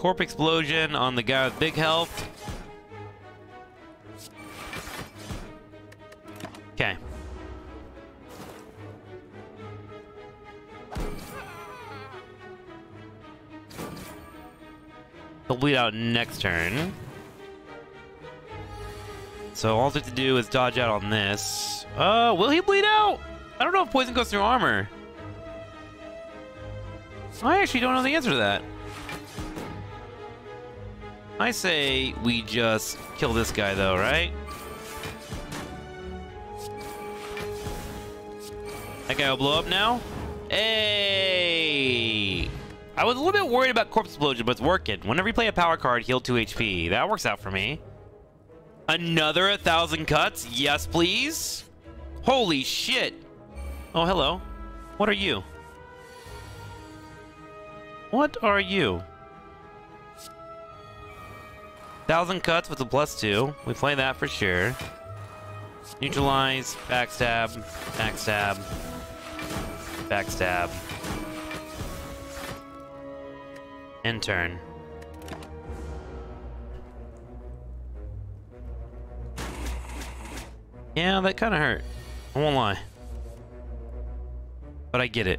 Corpse explosion on the guy with big health. Okay. He'll bleed out next turn. So all I have to do is dodge out on this. Uh, will he bleed out? I don't know if poison goes through armor. I actually don't know the answer to that. I say we just kill this guy though, right? That guy will blow up now? Hey! I was a little bit worried about Corpse Explosion, but it's working. Whenever you play a power card, heal 2 HP. That works out for me. Another 1,000 cuts? Yes, please? Holy shit! Oh, hello. What are you? What are you? Thousand cuts with a plus two. We play that for sure. Neutralize, backstab, backstab, backstab. End turn. Yeah, that kind of hurt. I won't lie. But I get it.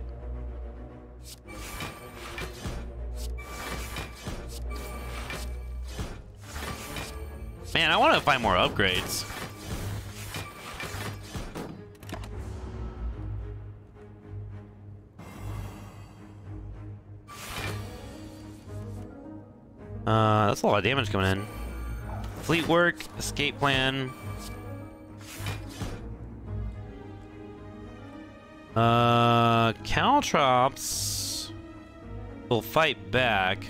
Man, I want to find more upgrades. Uh, that's a lot of damage coming in. Fleet work, escape plan. Uh, Caltrops will fight back.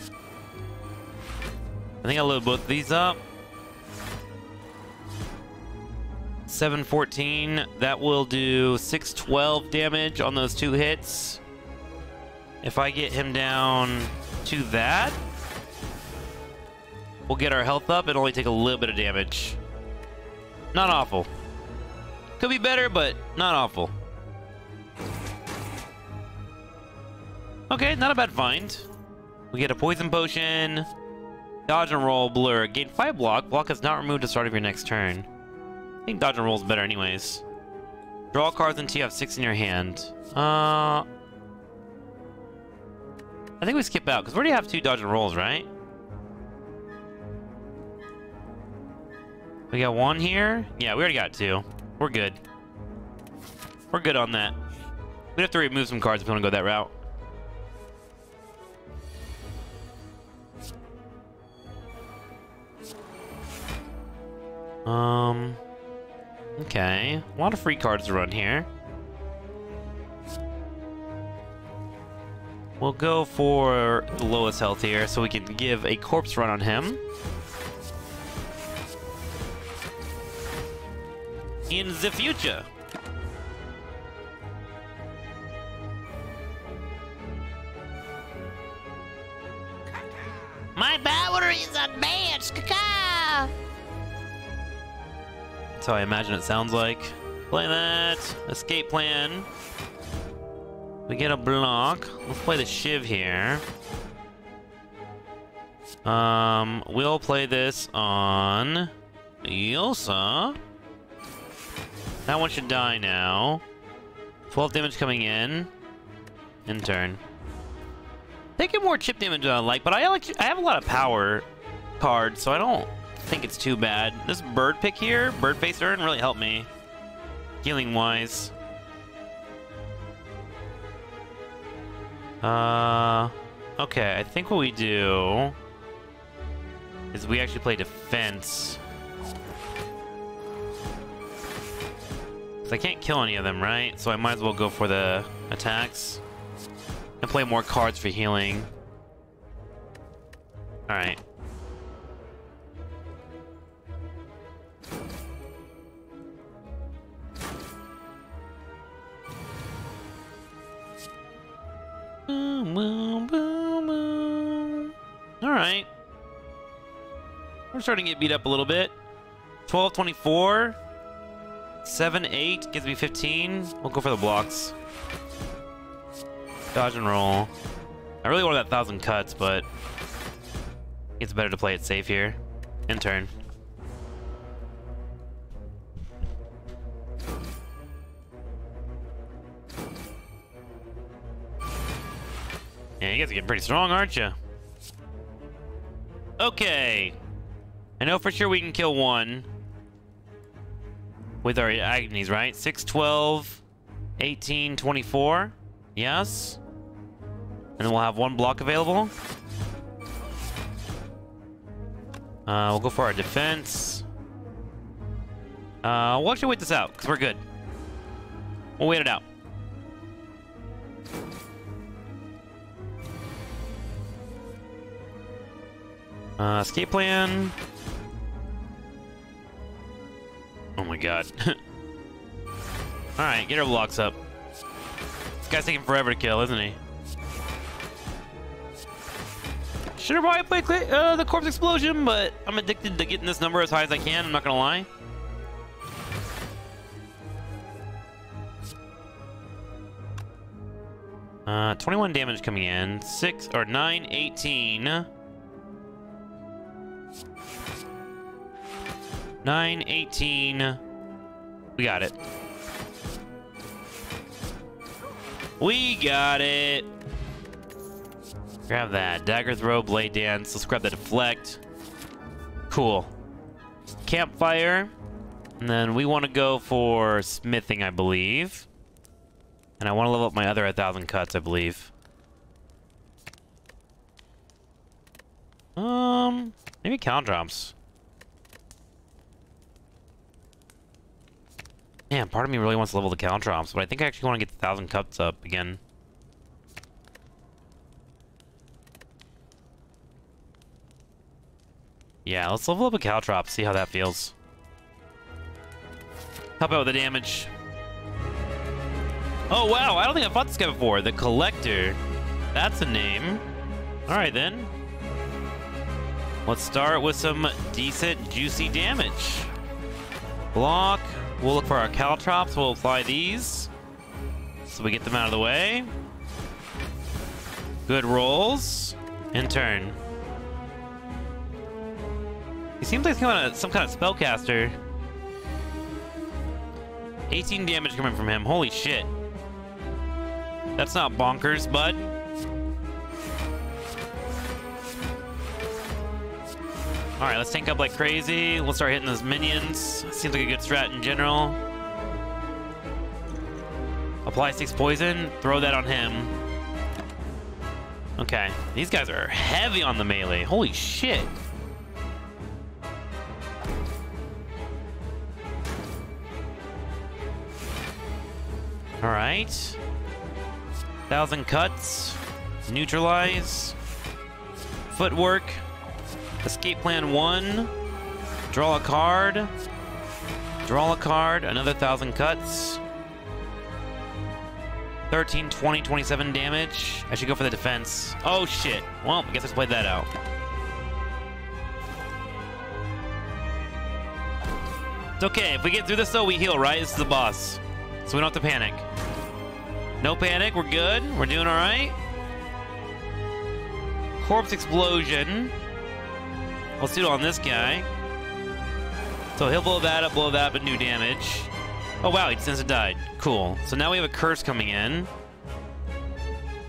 I think I'll load both these up. 714, that will do 612 damage on those two hits. If I get him down to that, we'll get our health up and only take a little bit of damage. Not awful. Could be better, but not awful. Okay, not a bad find. We get a poison potion, dodge and roll, blur. Gain 5 block. Block is not removed at the start of your next turn. I think dodge and roll is better anyways. Draw cards until you have 6 in your hand. Uh... I think we skip out, because we already have two dodge and rolls, right? We got one here? Yeah, we already got two. We're good. We're good on that. We have to remove some cards if we want to go that route. Um, okay. A lot of free cards to run here. We'll go for the lowest health here so we can give a corpse run on him. In the future. My battery is unmatched. Caca! That's how I imagine it sounds like. Play that. Escape plan. We get a block. Let's play the Shiv here. Um, we'll play this on Yosa. That one should die now. 12 damage coming in. In turn. Taking more chip damage than I like, but I like I have a lot of power cards, so I don't think it's too bad. This bird pick here, bird face urn, really helped me. Healing wise. Uh, okay, I think what we do is we actually play defense. 'Cause I can't kill any of them, right? So I might as well go for the attacks. And play more cards for healing. Alright. Boom, boom, boom, boom. Alright. We're starting to get beat up a little bit. 12, 24. 7, 8 gives me 15. We'll go for the blocks. Dodge and roll. I really wanted that thousand cuts, but it's better to play it safe here. In turn. Yeah, you guys are getting pretty strong, aren't you? Okay. I know for sure we can kill one with our agonies, right? 6, 12, 18, 24. Yes. And then we'll have one block available. Uh, we'll go for our defense. Uh, we'll actually wait this out, because we're good. We'll wait it out. Uh, escape plan. Oh my god. Alright, get our blocks up. This guy's taking forever to kill, isn't he? Should have probably played uh, the Corpse Explosion, but I'm addicted to getting this number as high as I can, I'm not gonna lie. Uh, 21 damage coming in. 6 or 9, 18. 9, 18. We got it. We got it. Grab that. Dagger throw, blade dance. Let's grab the deflect. Cool. Campfire. And then we want to go for smithing, I believe. And I want to level up my other 1,000 cuts, I believe. Um, maybe caltrops. Man, part of me really wants to level the caltrops, but I think I actually want to get the 1,000 cuts up again. Yeah, let's level up a caltrop, see how that feels. Help out with the damage. Oh, wow, I don't think I've fought this guy before. The Collector. That's a name. Alright, then. Let's start with some decent, juicy damage. Block. We'll look for our caltrops. We'll apply these. So we get them out of the way. Good rolls. In turn. He seems like some kind of, some kind of spellcaster. 18 damage coming from him. Holy shit. That's not bonkers, bud. Alright, let's tank up like crazy. We'll start hitting those minions. Seems like a good strat in general. Apply six poison. Throw that on him. Okay. These guys are heavy on the melee. Holy shit. Alright. Thousand cuts. Neutralize. Footwork. Escape plan one. Draw a card. Draw a card. Another thousand cuts. 13, 20, 27 damage. I should go for the defense. Oh shit. Well, I guess let's play that out. It's okay. If we get through this though, we heal, right? This is the boss. So we don't have to panic. No panic. We're good. We're doing all right. Corpse explosion. Let's do it on this guy. So he'll blow that up, blow that up, but new damage. Oh wow, he just died. Cool. So now we have a curse coming in.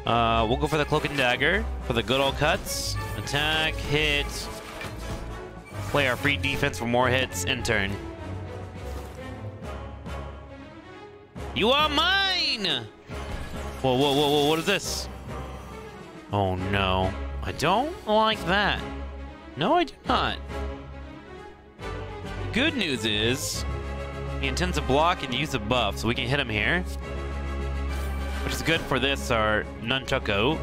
Uh, we'll go for the cloak and dagger for the good old cuts. Attack, hit. Play our free defense for more hits. In turn. You are mine! Whoa, whoa, whoa, whoa, what is this? Oh no. I don't like that. No, I do not. Good news is, He intends to block and use a buff, so we can hit him here. Which is good for this, our Nunchaku.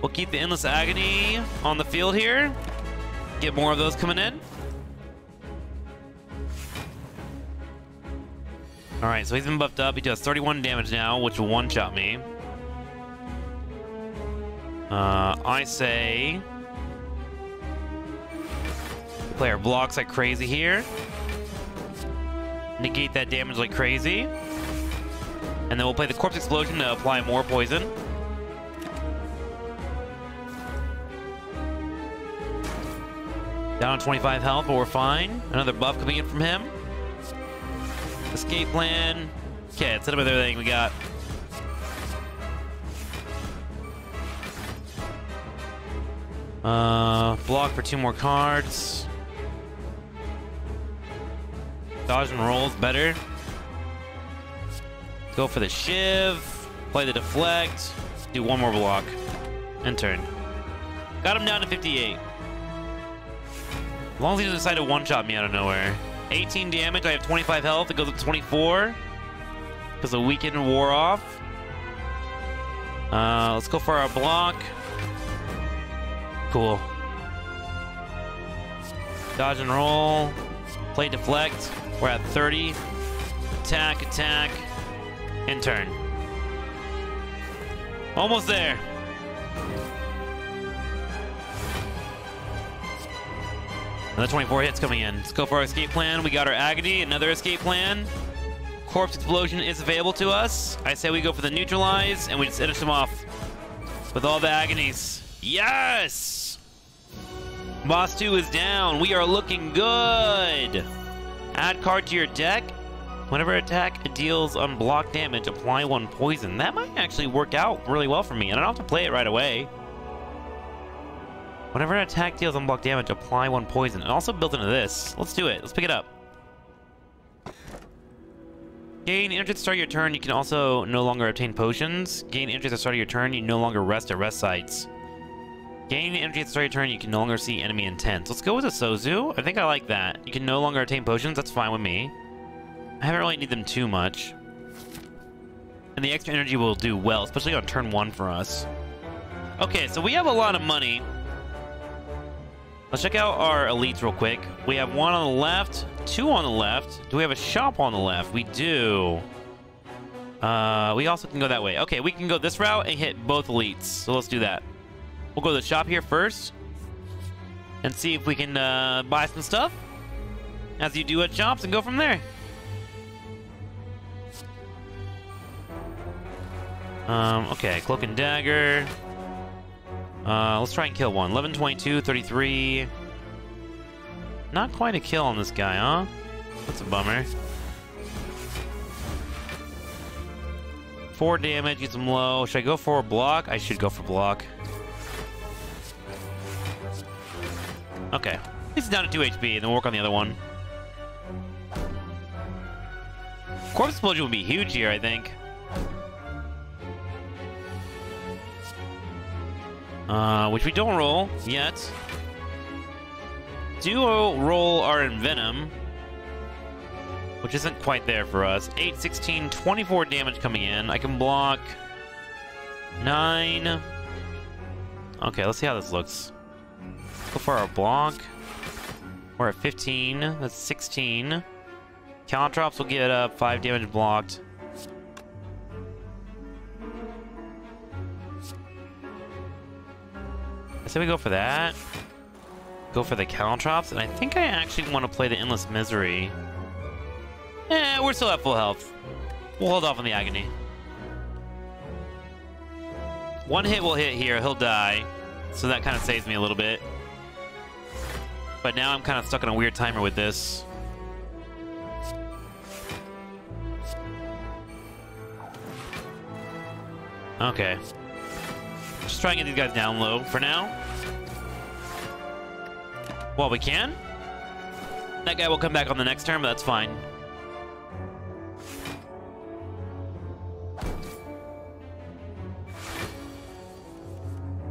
We'll keep the Endless Agony on the field here. Get more of those coming in. Alright, so he's been buffed up. He does 31 damage now, which will one-shot me. Uh, I say... Player blocks like crazy here. Negate that damage like crazy. And then we'll play the Corpse Explosion to apply more poison. Down 25 health, but we're fine. Another buff coming in from him. Escape plan. Okay, let's hit him with everything we got. Uh, block for two more cards. Dodge and rolls better. Go for the shiv. Play the deflect. Do one more block. And turn. Got him down to 58. As long as he doesn't decide to one-shot me out of nowhere. 18 damage. I have 25 health. It goes up to 24. Because the weaken wore off. Uh, let's go for our block. Cool. Dodge and roll. Play deflect. We're at 30. Attack, attack. And turn. Almost there. Another 24 hits coming in. Let's go for our escape plan. We got our Agony, another escape plan. Corpse Explosion is available to us. I say we go for the Neutralize, and we just finish them off with all the Agonies. Yes! Boss 2 is down. We are looking good. Add card to your deck. Whenever attack deals unblocked damage, apply one poison. That might actually work out really well for me, and I don't have to play it right away. Whenever an attack deals unblocked damage, apply one poison. And also built into this. Let's do it. Let's pick it up. Gain energy at the start of your turn. You can also no longer obtain potions. Gain energy at the start of your turn. You no longer rest at rest sites. Gain energy at the start of your turn. You can no longer see enemy intent. Let's go with a Sozu. I think I like that. You can no longer obtain potions. That's fine with me. I haven't really need them too much. And the extra energy will do well, especially on turn one for us. Okay, so we have a lot of money. Let's check out our elites real quick. We have one on the left, two on the left. Do we have a shop on the left? We do. Uh, we also can go that way. Okay, we can go this route and hit both elites. So let's do that. We'll go to the shop here first. And see if we can uh, buy some stuff. As you do at shops and go from there. Um, okay, Cloak and Dagger. Uh, let's try and kill one. 11, 22, 33. Not quite a kill on this guy, huh? That's a bummer. Four damage, gets him low. Should I go for a block? I should go for block. Okay. He's down to 2 HP, and then we'll work on the other one. Corpse Explosion would be huge here, I think. Uh, which we don't roll yet. Duo roll our Envenom, which isn't quite there for us. 8, 16, 24 damage coming in. I can block 9. Okay, let's see how this looks. Go for our block. We're at 15. That's 16. Caltrops will get up 5 damage blocked. say we go for that. Go for the Caltrops, and I think I actually want to play the Endless Misery. Eh, we're still at full health. We'll hold off on the Agony. One hit will hit here, he'll die. So that kind of saves me a little bit. But now I'm kind of stuck on a weird timer with this. Okay. Just try and get these guys down low for now. Well, we can. That guy will come back on the next turn, but that's fine.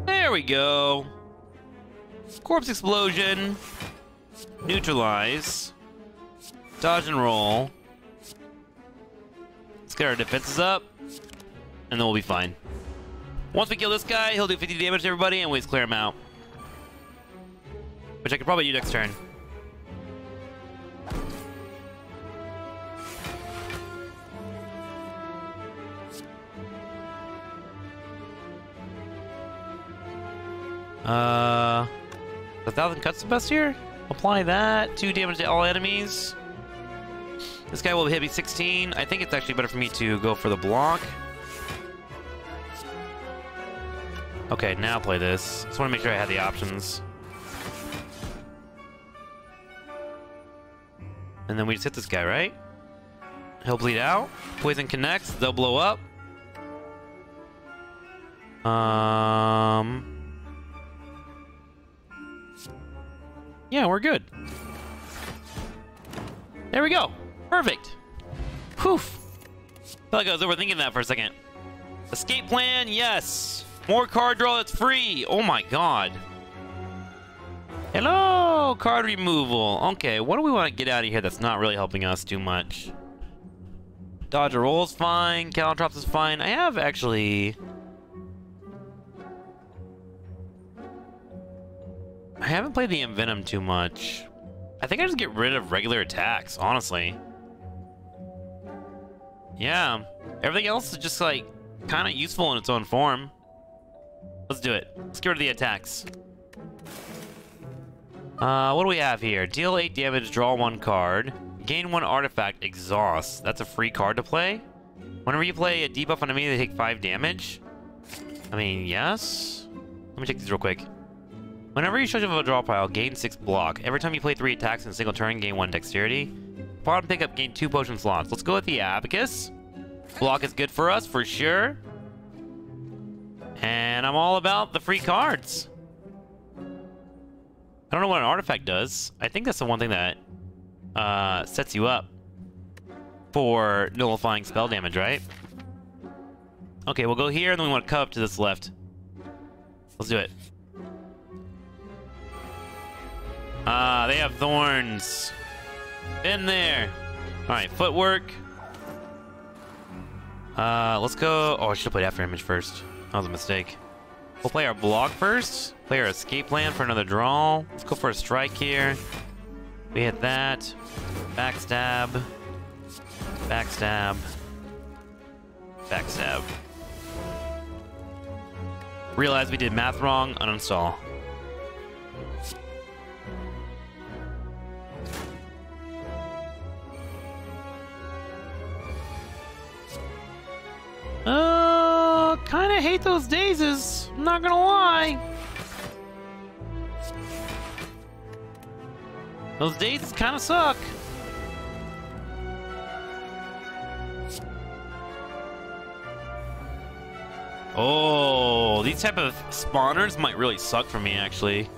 There we go. Corpse explosion. Neutralize. Dodge and roll. Let's get our defenses up, and then we'll be fine. Once we kill this guy, he'll do 50 damage to everybody, and we just clear him out. Which I could probably do next turn. Uh, a thousand cuts the best here. Apply that. Two damage to all enemies. This guy will hit me 16. I think it's actually better for me to go for the block. Okay, now play this. Just want to make sure I have the options. And then we just hit this guy, right? He'll bleed out. Poison connects. They'll blow up. Um... Yeah, we're good. There we go. Perfect. Whew. Felt like I was overthinking that for a second. Escape plan, yes. More card draw that's free. Oh my god. Hello, card removal. Okay, what do we want to get out of here that's not really helping us too much? Dodger roll's fine. Caltrops is fine. I have actually... I haven't played the Envenom too much. I think I just get rid of regular attacks, honestly. Yeah. Everything else is just, like, kind of useful in its own form. Let's do it. Let's get rid of the attacks. Uh, what do we have here? Deal 8 damage, draw 1 card. Gain 1 artifact, exhaust. That's a free card to play. Whenever you play a debuff on enemy, they take 5 damage. I mean, yes? Let me check these real quick. Whenever you show up a draw pile, gain 6 block. Every time you play 3 attacks in a single turn, gain 1 dexterity. Bottom pickup, gain 2 potion slots. Let's go with the Abacus. Block is good for us, for sure. And I'm all about the free cards. I don't know what an artifact does. I think that's the one thing that uh, sets you up for nullifying spell damage, right? Okay, we'll go here, and then we want to cut up to this left. Let's do it. Ah, they have thorns. In there. All right, footwork. Uh, let's go. Oh, I should have played after image first. That was a mistake. We'll play our block first. Play our escape plan for another draw. Let's go for a strike here. We hit that. Backstab. Backstab. Backstab. Realize we did math wrong. Uninstall. Uh, kind of hate those dazes. I'm not gonna lie. Those dazes kind of suck. Oh, these type of spawners might really suck for me, actually.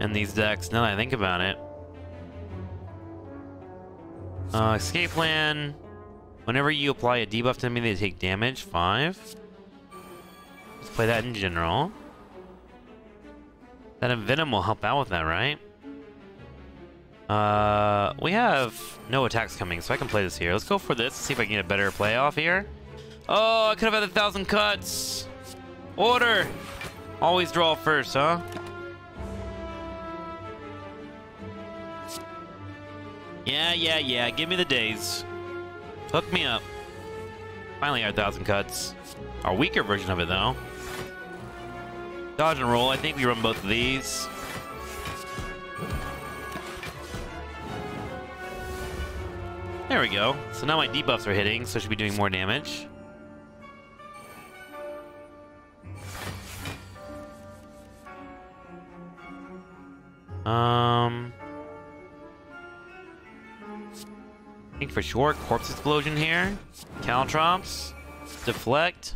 In these decks, now that I think about it. Uh, escape plan. Whenever you apply a debuff to me, they take damage. Five. Let's play that in general. That Envenom will help out with that, right? Uh, we have no attacks coming, so I can play this here. Let's go for this, see if I can get a better play off here. Oh, I could have had a thousand cuts. Order. Always draw first, huh? Yeah, yeah, yeah. Give me the days. Hook me up. Finally, our thousand cuts. Our weaker version of it, though. Dodge and roll. I think we run both of these. There we go. So now my debuffs are hitting, so I should be doing more damage. Um... think for sure, Corpse Explosion here. Caltrops. Deflect.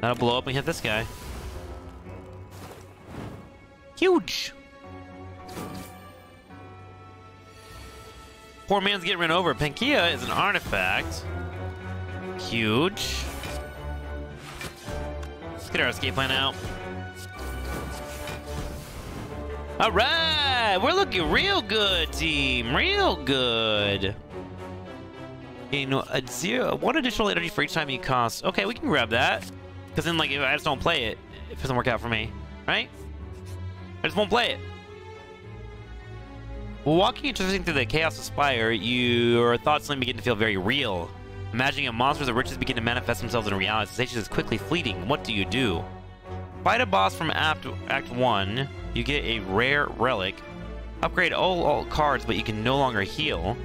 That'll blow up and hit this guy. Huge! Poor man's getting run over. Panacea is an artifact. Huge. Let's get our escape plan out. All right! We're looking real good, team. Real good. Know, a zero, one additional energy for each time you cost. Okay, we can grab that. Because then, like, if I just don't play it, it doesn't work out for me, right? I just won't play it. Walking and traversing through the Chaos of Spire, your thoughts suddenly begin to feel very real. Imagining a monsters riches begin to manifest themselves in reality, sensation is quickly fleeting. What do you do? Fight a boss from Act, Act 1, you get a rare relic. Upgrade all, all cards, but you can no longer heal.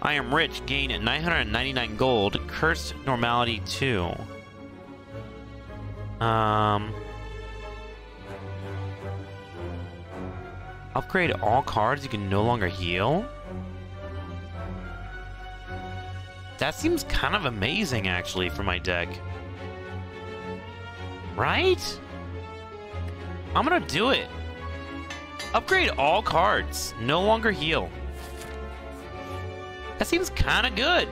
I am rich, gain 999 gold, cursed normality 2. Um... Upgrade all cards you can no longer heal? That seems kind of amazing, actually, for my deck. Right? I'm gonna do it. Upgrade all cards. No longer heal. That seems kind of good.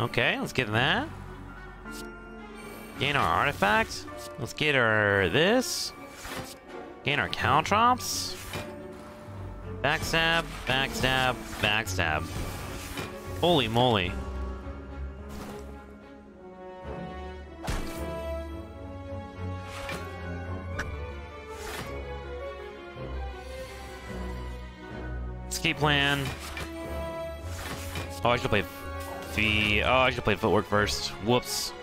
Okay, let's get that. Gain our artifact. Let's get our this. Gain our caltrops. Backstab, backstab, backstab. Holy moly. Escape plan. Oh, I should play the. Oh, I should play footwork first. Whoops.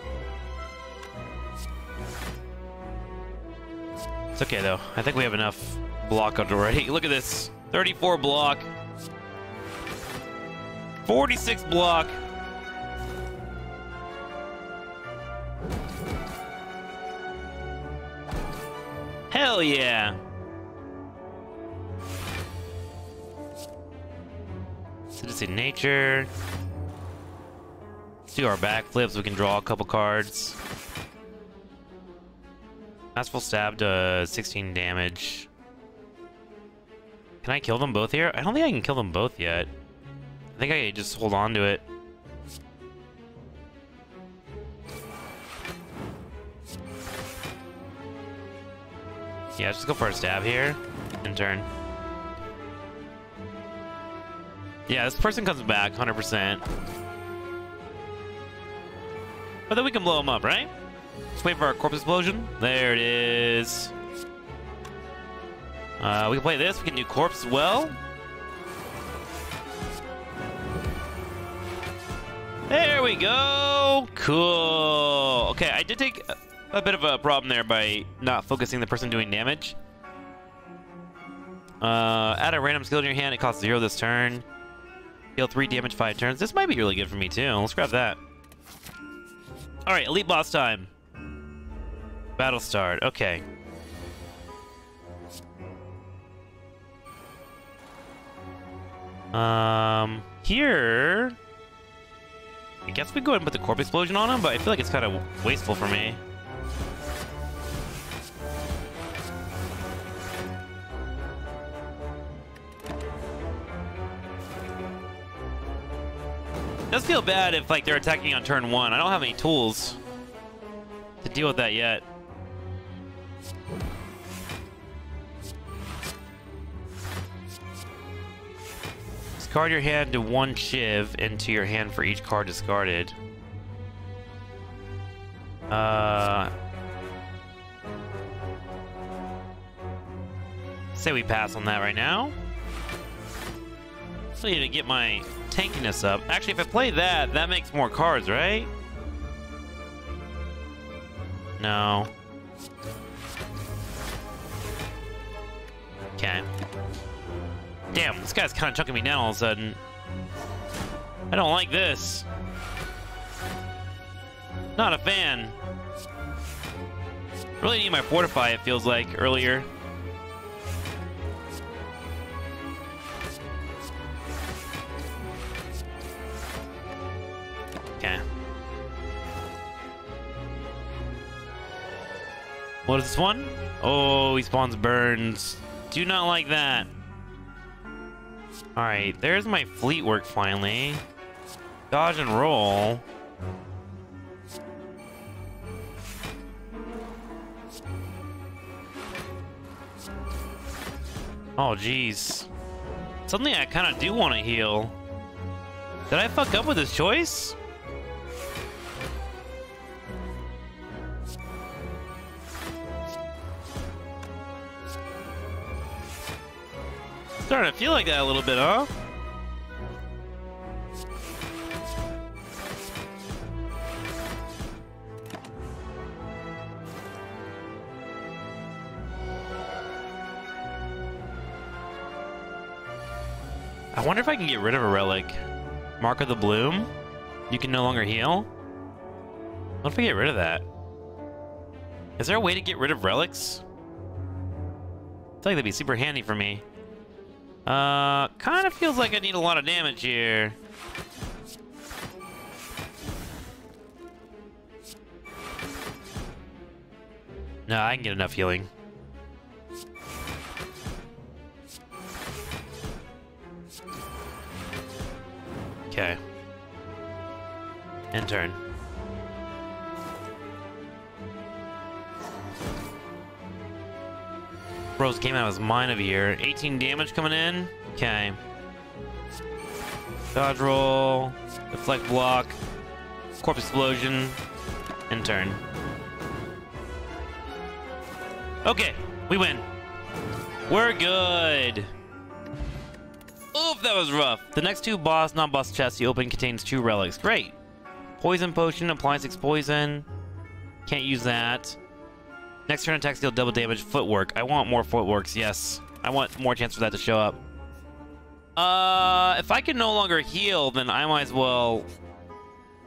It's okay, though. I think we have enough block already. Look at this. 34 block. 46 block. Hell yeah. Citizen Nature. Let's do our backflips. We can draw a couple cards. Masterful Stab does 16 damage. Can I kill them both here? I don't think I can kill them both yet. I think I just hold on to it. Yeah, just go for a stab here. In turn. Yeah, this person comes back 100%. But then we can blow him up, right? Let's wait for our corpse explosion. There it is. Uh, we can play this. We can do corpse well. There we go. Cool. Okay, I did take a, a bit of a problem there by not focusing the person doing damage. Uh, add a random skill in your hand. It costs zero this turn. Deal three damage five turns. This might be really good for me too. Let's grab that. All right, elite boss time. Battle start. Okay. Um, here... I guess we go ahead and put the Corpse explosion on him, but I feel like it's kind of wasteful for me. Does feel bad if like they're attacking on turn one. I don't have any tools to deal with that yet. Discard your hand to one Shiv into your hand for each card discarded. Uh... Say we pass on that right now. So you to get my tankiness up. Actually, if I play that, that makes more cards, right? No. Okay. Damn, this guy's kind of chucking me down all of a sudden. I don't like this. Not a fan. Really need my fortify, it feels like, earlier. What is this one? Oh, he spawns burns. Do not like that. Alright, there's my fleet work finally. Dodge and roll. Oh, jeez. Suddenly I kind of do want to heal. Did I fuck up with this choice? Starting to feel like that a little bit, huh? I wonder if I can get rid of a relic. Mark of the Bloom? You can no longer heal? What if I get rid of that? Is there a way to get rid of relics? I feel like that'd be super handy for me. Uh, kind of feels like I need a lot of damage here. No, I can get enough healing. Okay. End turn. Bros came out of his mind of year. 18 damage coming in. Okay. Dodge roll. Deflect block. Corpse explosion. End turn. Okay, we win. We're good. Oof, that was rough. The next two boss, non-boss chests you open contains two relics. Great. Poison potion, applies 6 poison. Can't use that. Next turn attacks deal double damage. Footwork. I want more footworks, yes. I want more chance for that to show up. Uh, if I can no longer heal, then I might as well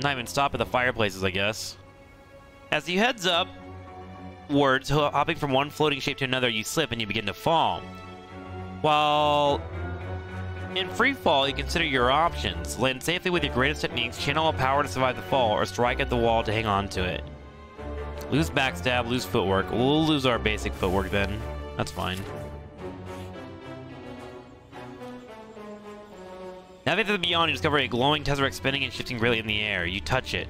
not even stop at the fireplaces, I guess. As you heads up, words, hopping from one floating shape to another, you slip and you begin to fall. While in free fall, you consider your options. Land safely with your greatest techniques, channel a power to survive the fall, or strike at the wall to hang on to it. Lose backstab, lose footwork. We'll lose our basic footwork then. That's fine. Navigate to the beyond, you discover a glowing Tesseract spinning and shifting greatly in the air. You touch it.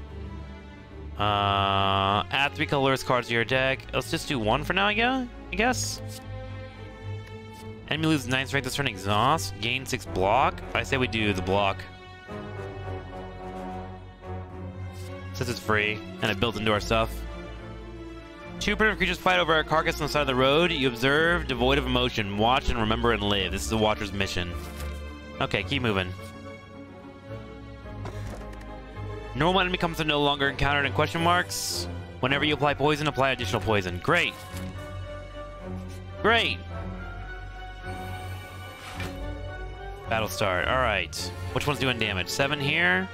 Uh, add three colors cards to your deck. Let's just do one for now, I guess. Enemy loses 9 strength this turn exhaust. Gain 6 block. I say we do the block. Since it's free and it builds into our stuff. Two primitive creatures fight over a carcass on the side of the road. You observe, devoid of emotion. Watch and remember and live. This is the Watcher's mission. Okay, keep moving. Normal enemy comes to no longer encountered in question marks. Whenever you apply poison, apply additional poison. Great. Great. Battle start. All right. Which one's doing damage? Seven here.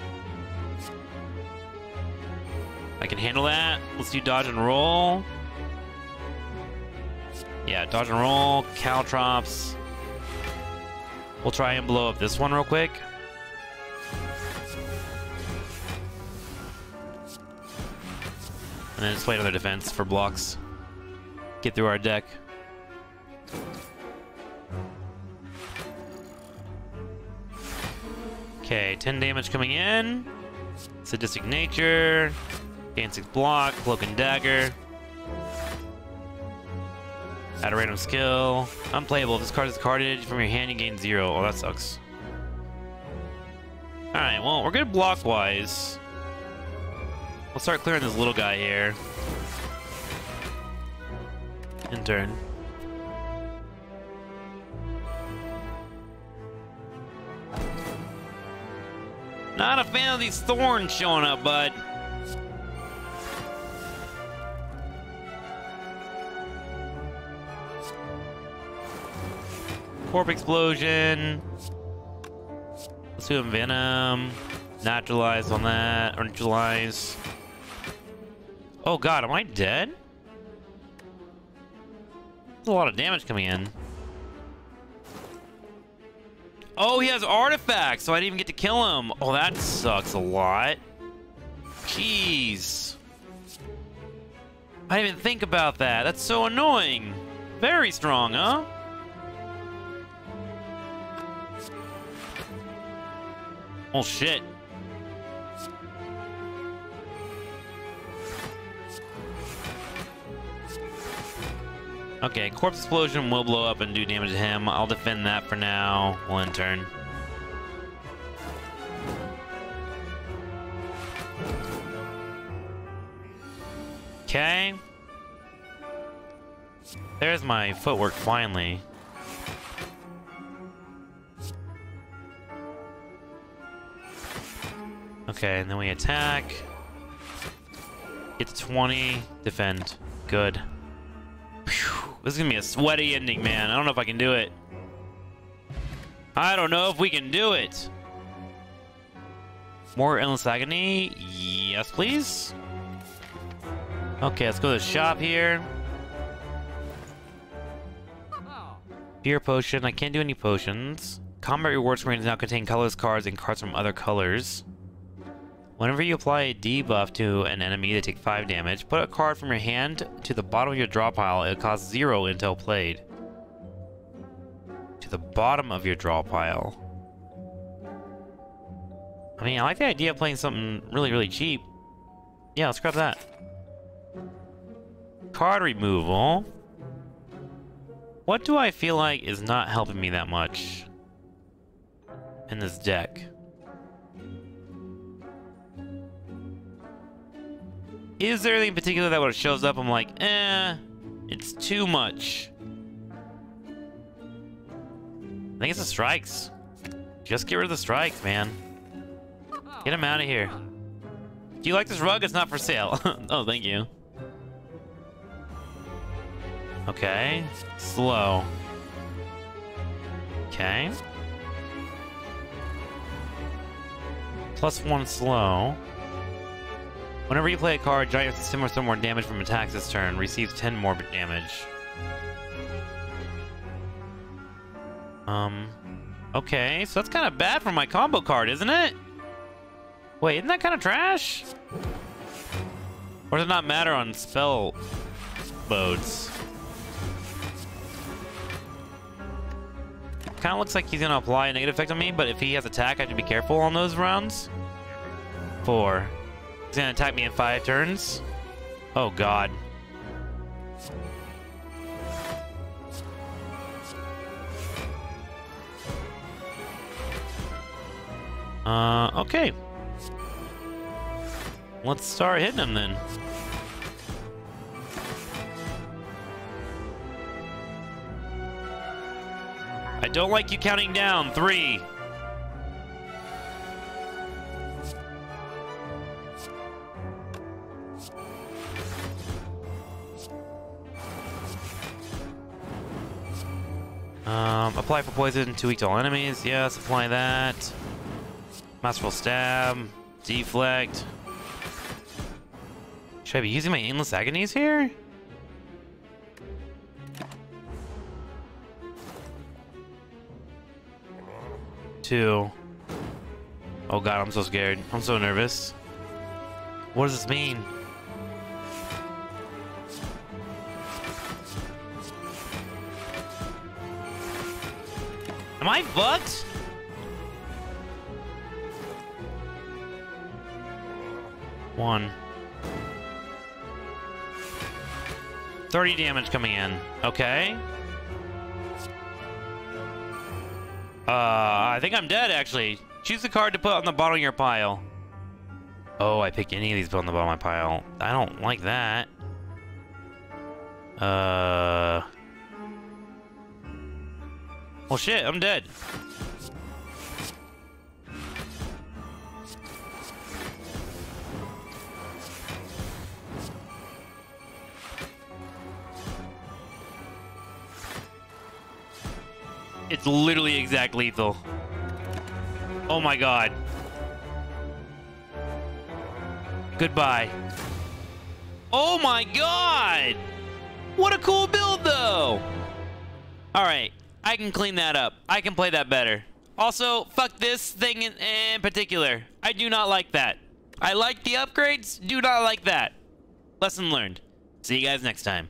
I can handle that. Let's do dodge and roll. Yeah, dodge and roll, caltrops. We'll try and blow up this one real quick. And then just play another defense for blocks. Get through our deck. Okay, 10 damage coming in. Sadistic Nature. Dancing Block, Cloak and Dagger. Add a random skill. Unplayable. If this card is carded from your hand, you gain zero. Oh, that sucks. Alright, well, we're good block-wise. We'll start clearing this little guy here. In turn. Not a fan of these thorns showing up, bud. Corpse Explosion. Let's do Venom. Naturalize on that. Or neutralize. Oh god, am I dead? A lot of damage coming in. Oh, he has artifacts, so I didn't even get to kill him. Oh, that sucks a lot. Jeez. I didn't even think about that. That's so annoying. Very strong, huh? Oh, shit. Okay, Corpse Explosion will blow up and do damage to him. I'll defend that for now. End turn. Okay. There's my footwork finally. Okay, and then we attack. Get to 20. Defend. Good. Whew. This is gonna be a sweaty ending, man. I don't know if I can do it. I don't know if we can do it. More Endless Agony? Yes, please. Okay, let's go to the shop here. Fear potion. I can't do any potions. Combat reward screens now contain colors cards and cards from other colors. Whenever you apply a debuff to an enemy, they take 5 damage. Put a card from your hand to the bottom of your draw pile. It costs 0 until played. To the bottom of your draw pile. I mean, I like the idea of playing something really, really cheap. Yeah, let's grab that. Card removal. What do I feel like is not helping me that much in this deck? Is there anything in particular that when it shows up, I'm like, eh, it's too much? I think it's the strikes. Just get rid of the strikes, man. Get him out of here. Do you like this rug? It's not for sale. oh, thank you. Okay. Slow. Okay. Plus one slow. Whenever you play a card, Giant with similar some more damage from attacks this turn receives 10 more damage. Um, okay, so that's kind of bad for my combo card, isn't it? Wait, isn't that kind of trash? Or does it not matter on spell modes? Kind of looks like he's going to apply a negative effect on me, but if he has attack, I have to be careful on those rounds. Four. He's gonna attack me in five turns. Oh god. Uh, okay. Let's start hitting him then. I don't like you counting down. Three. Um, apply for poison, two weak to all enemies. Yes, apply that. Masterful stab. Deflect. Should I be using my endless agonies here? Two. Oh god, I'm so scared. I'm so nervous. What does this mean? Am I fucked? One. 30 damage coming in. Okay. Uh, I think I'm dead, actually. Choose the card to put on the bottom of your pile. Oh, I picked any of these put on the bottom of my pile. I don't like that. Uh... Well, shit, I'm dead. It's literally exact lethal. Oh my god. Goodbye. Oh my god! What a cool build, though! Alright, I can clean that up. I can play that better. Also, fuck this thing in, in particular. I do not like that. I like the upgrades, do not like that. Lesson learned. See you guys next time.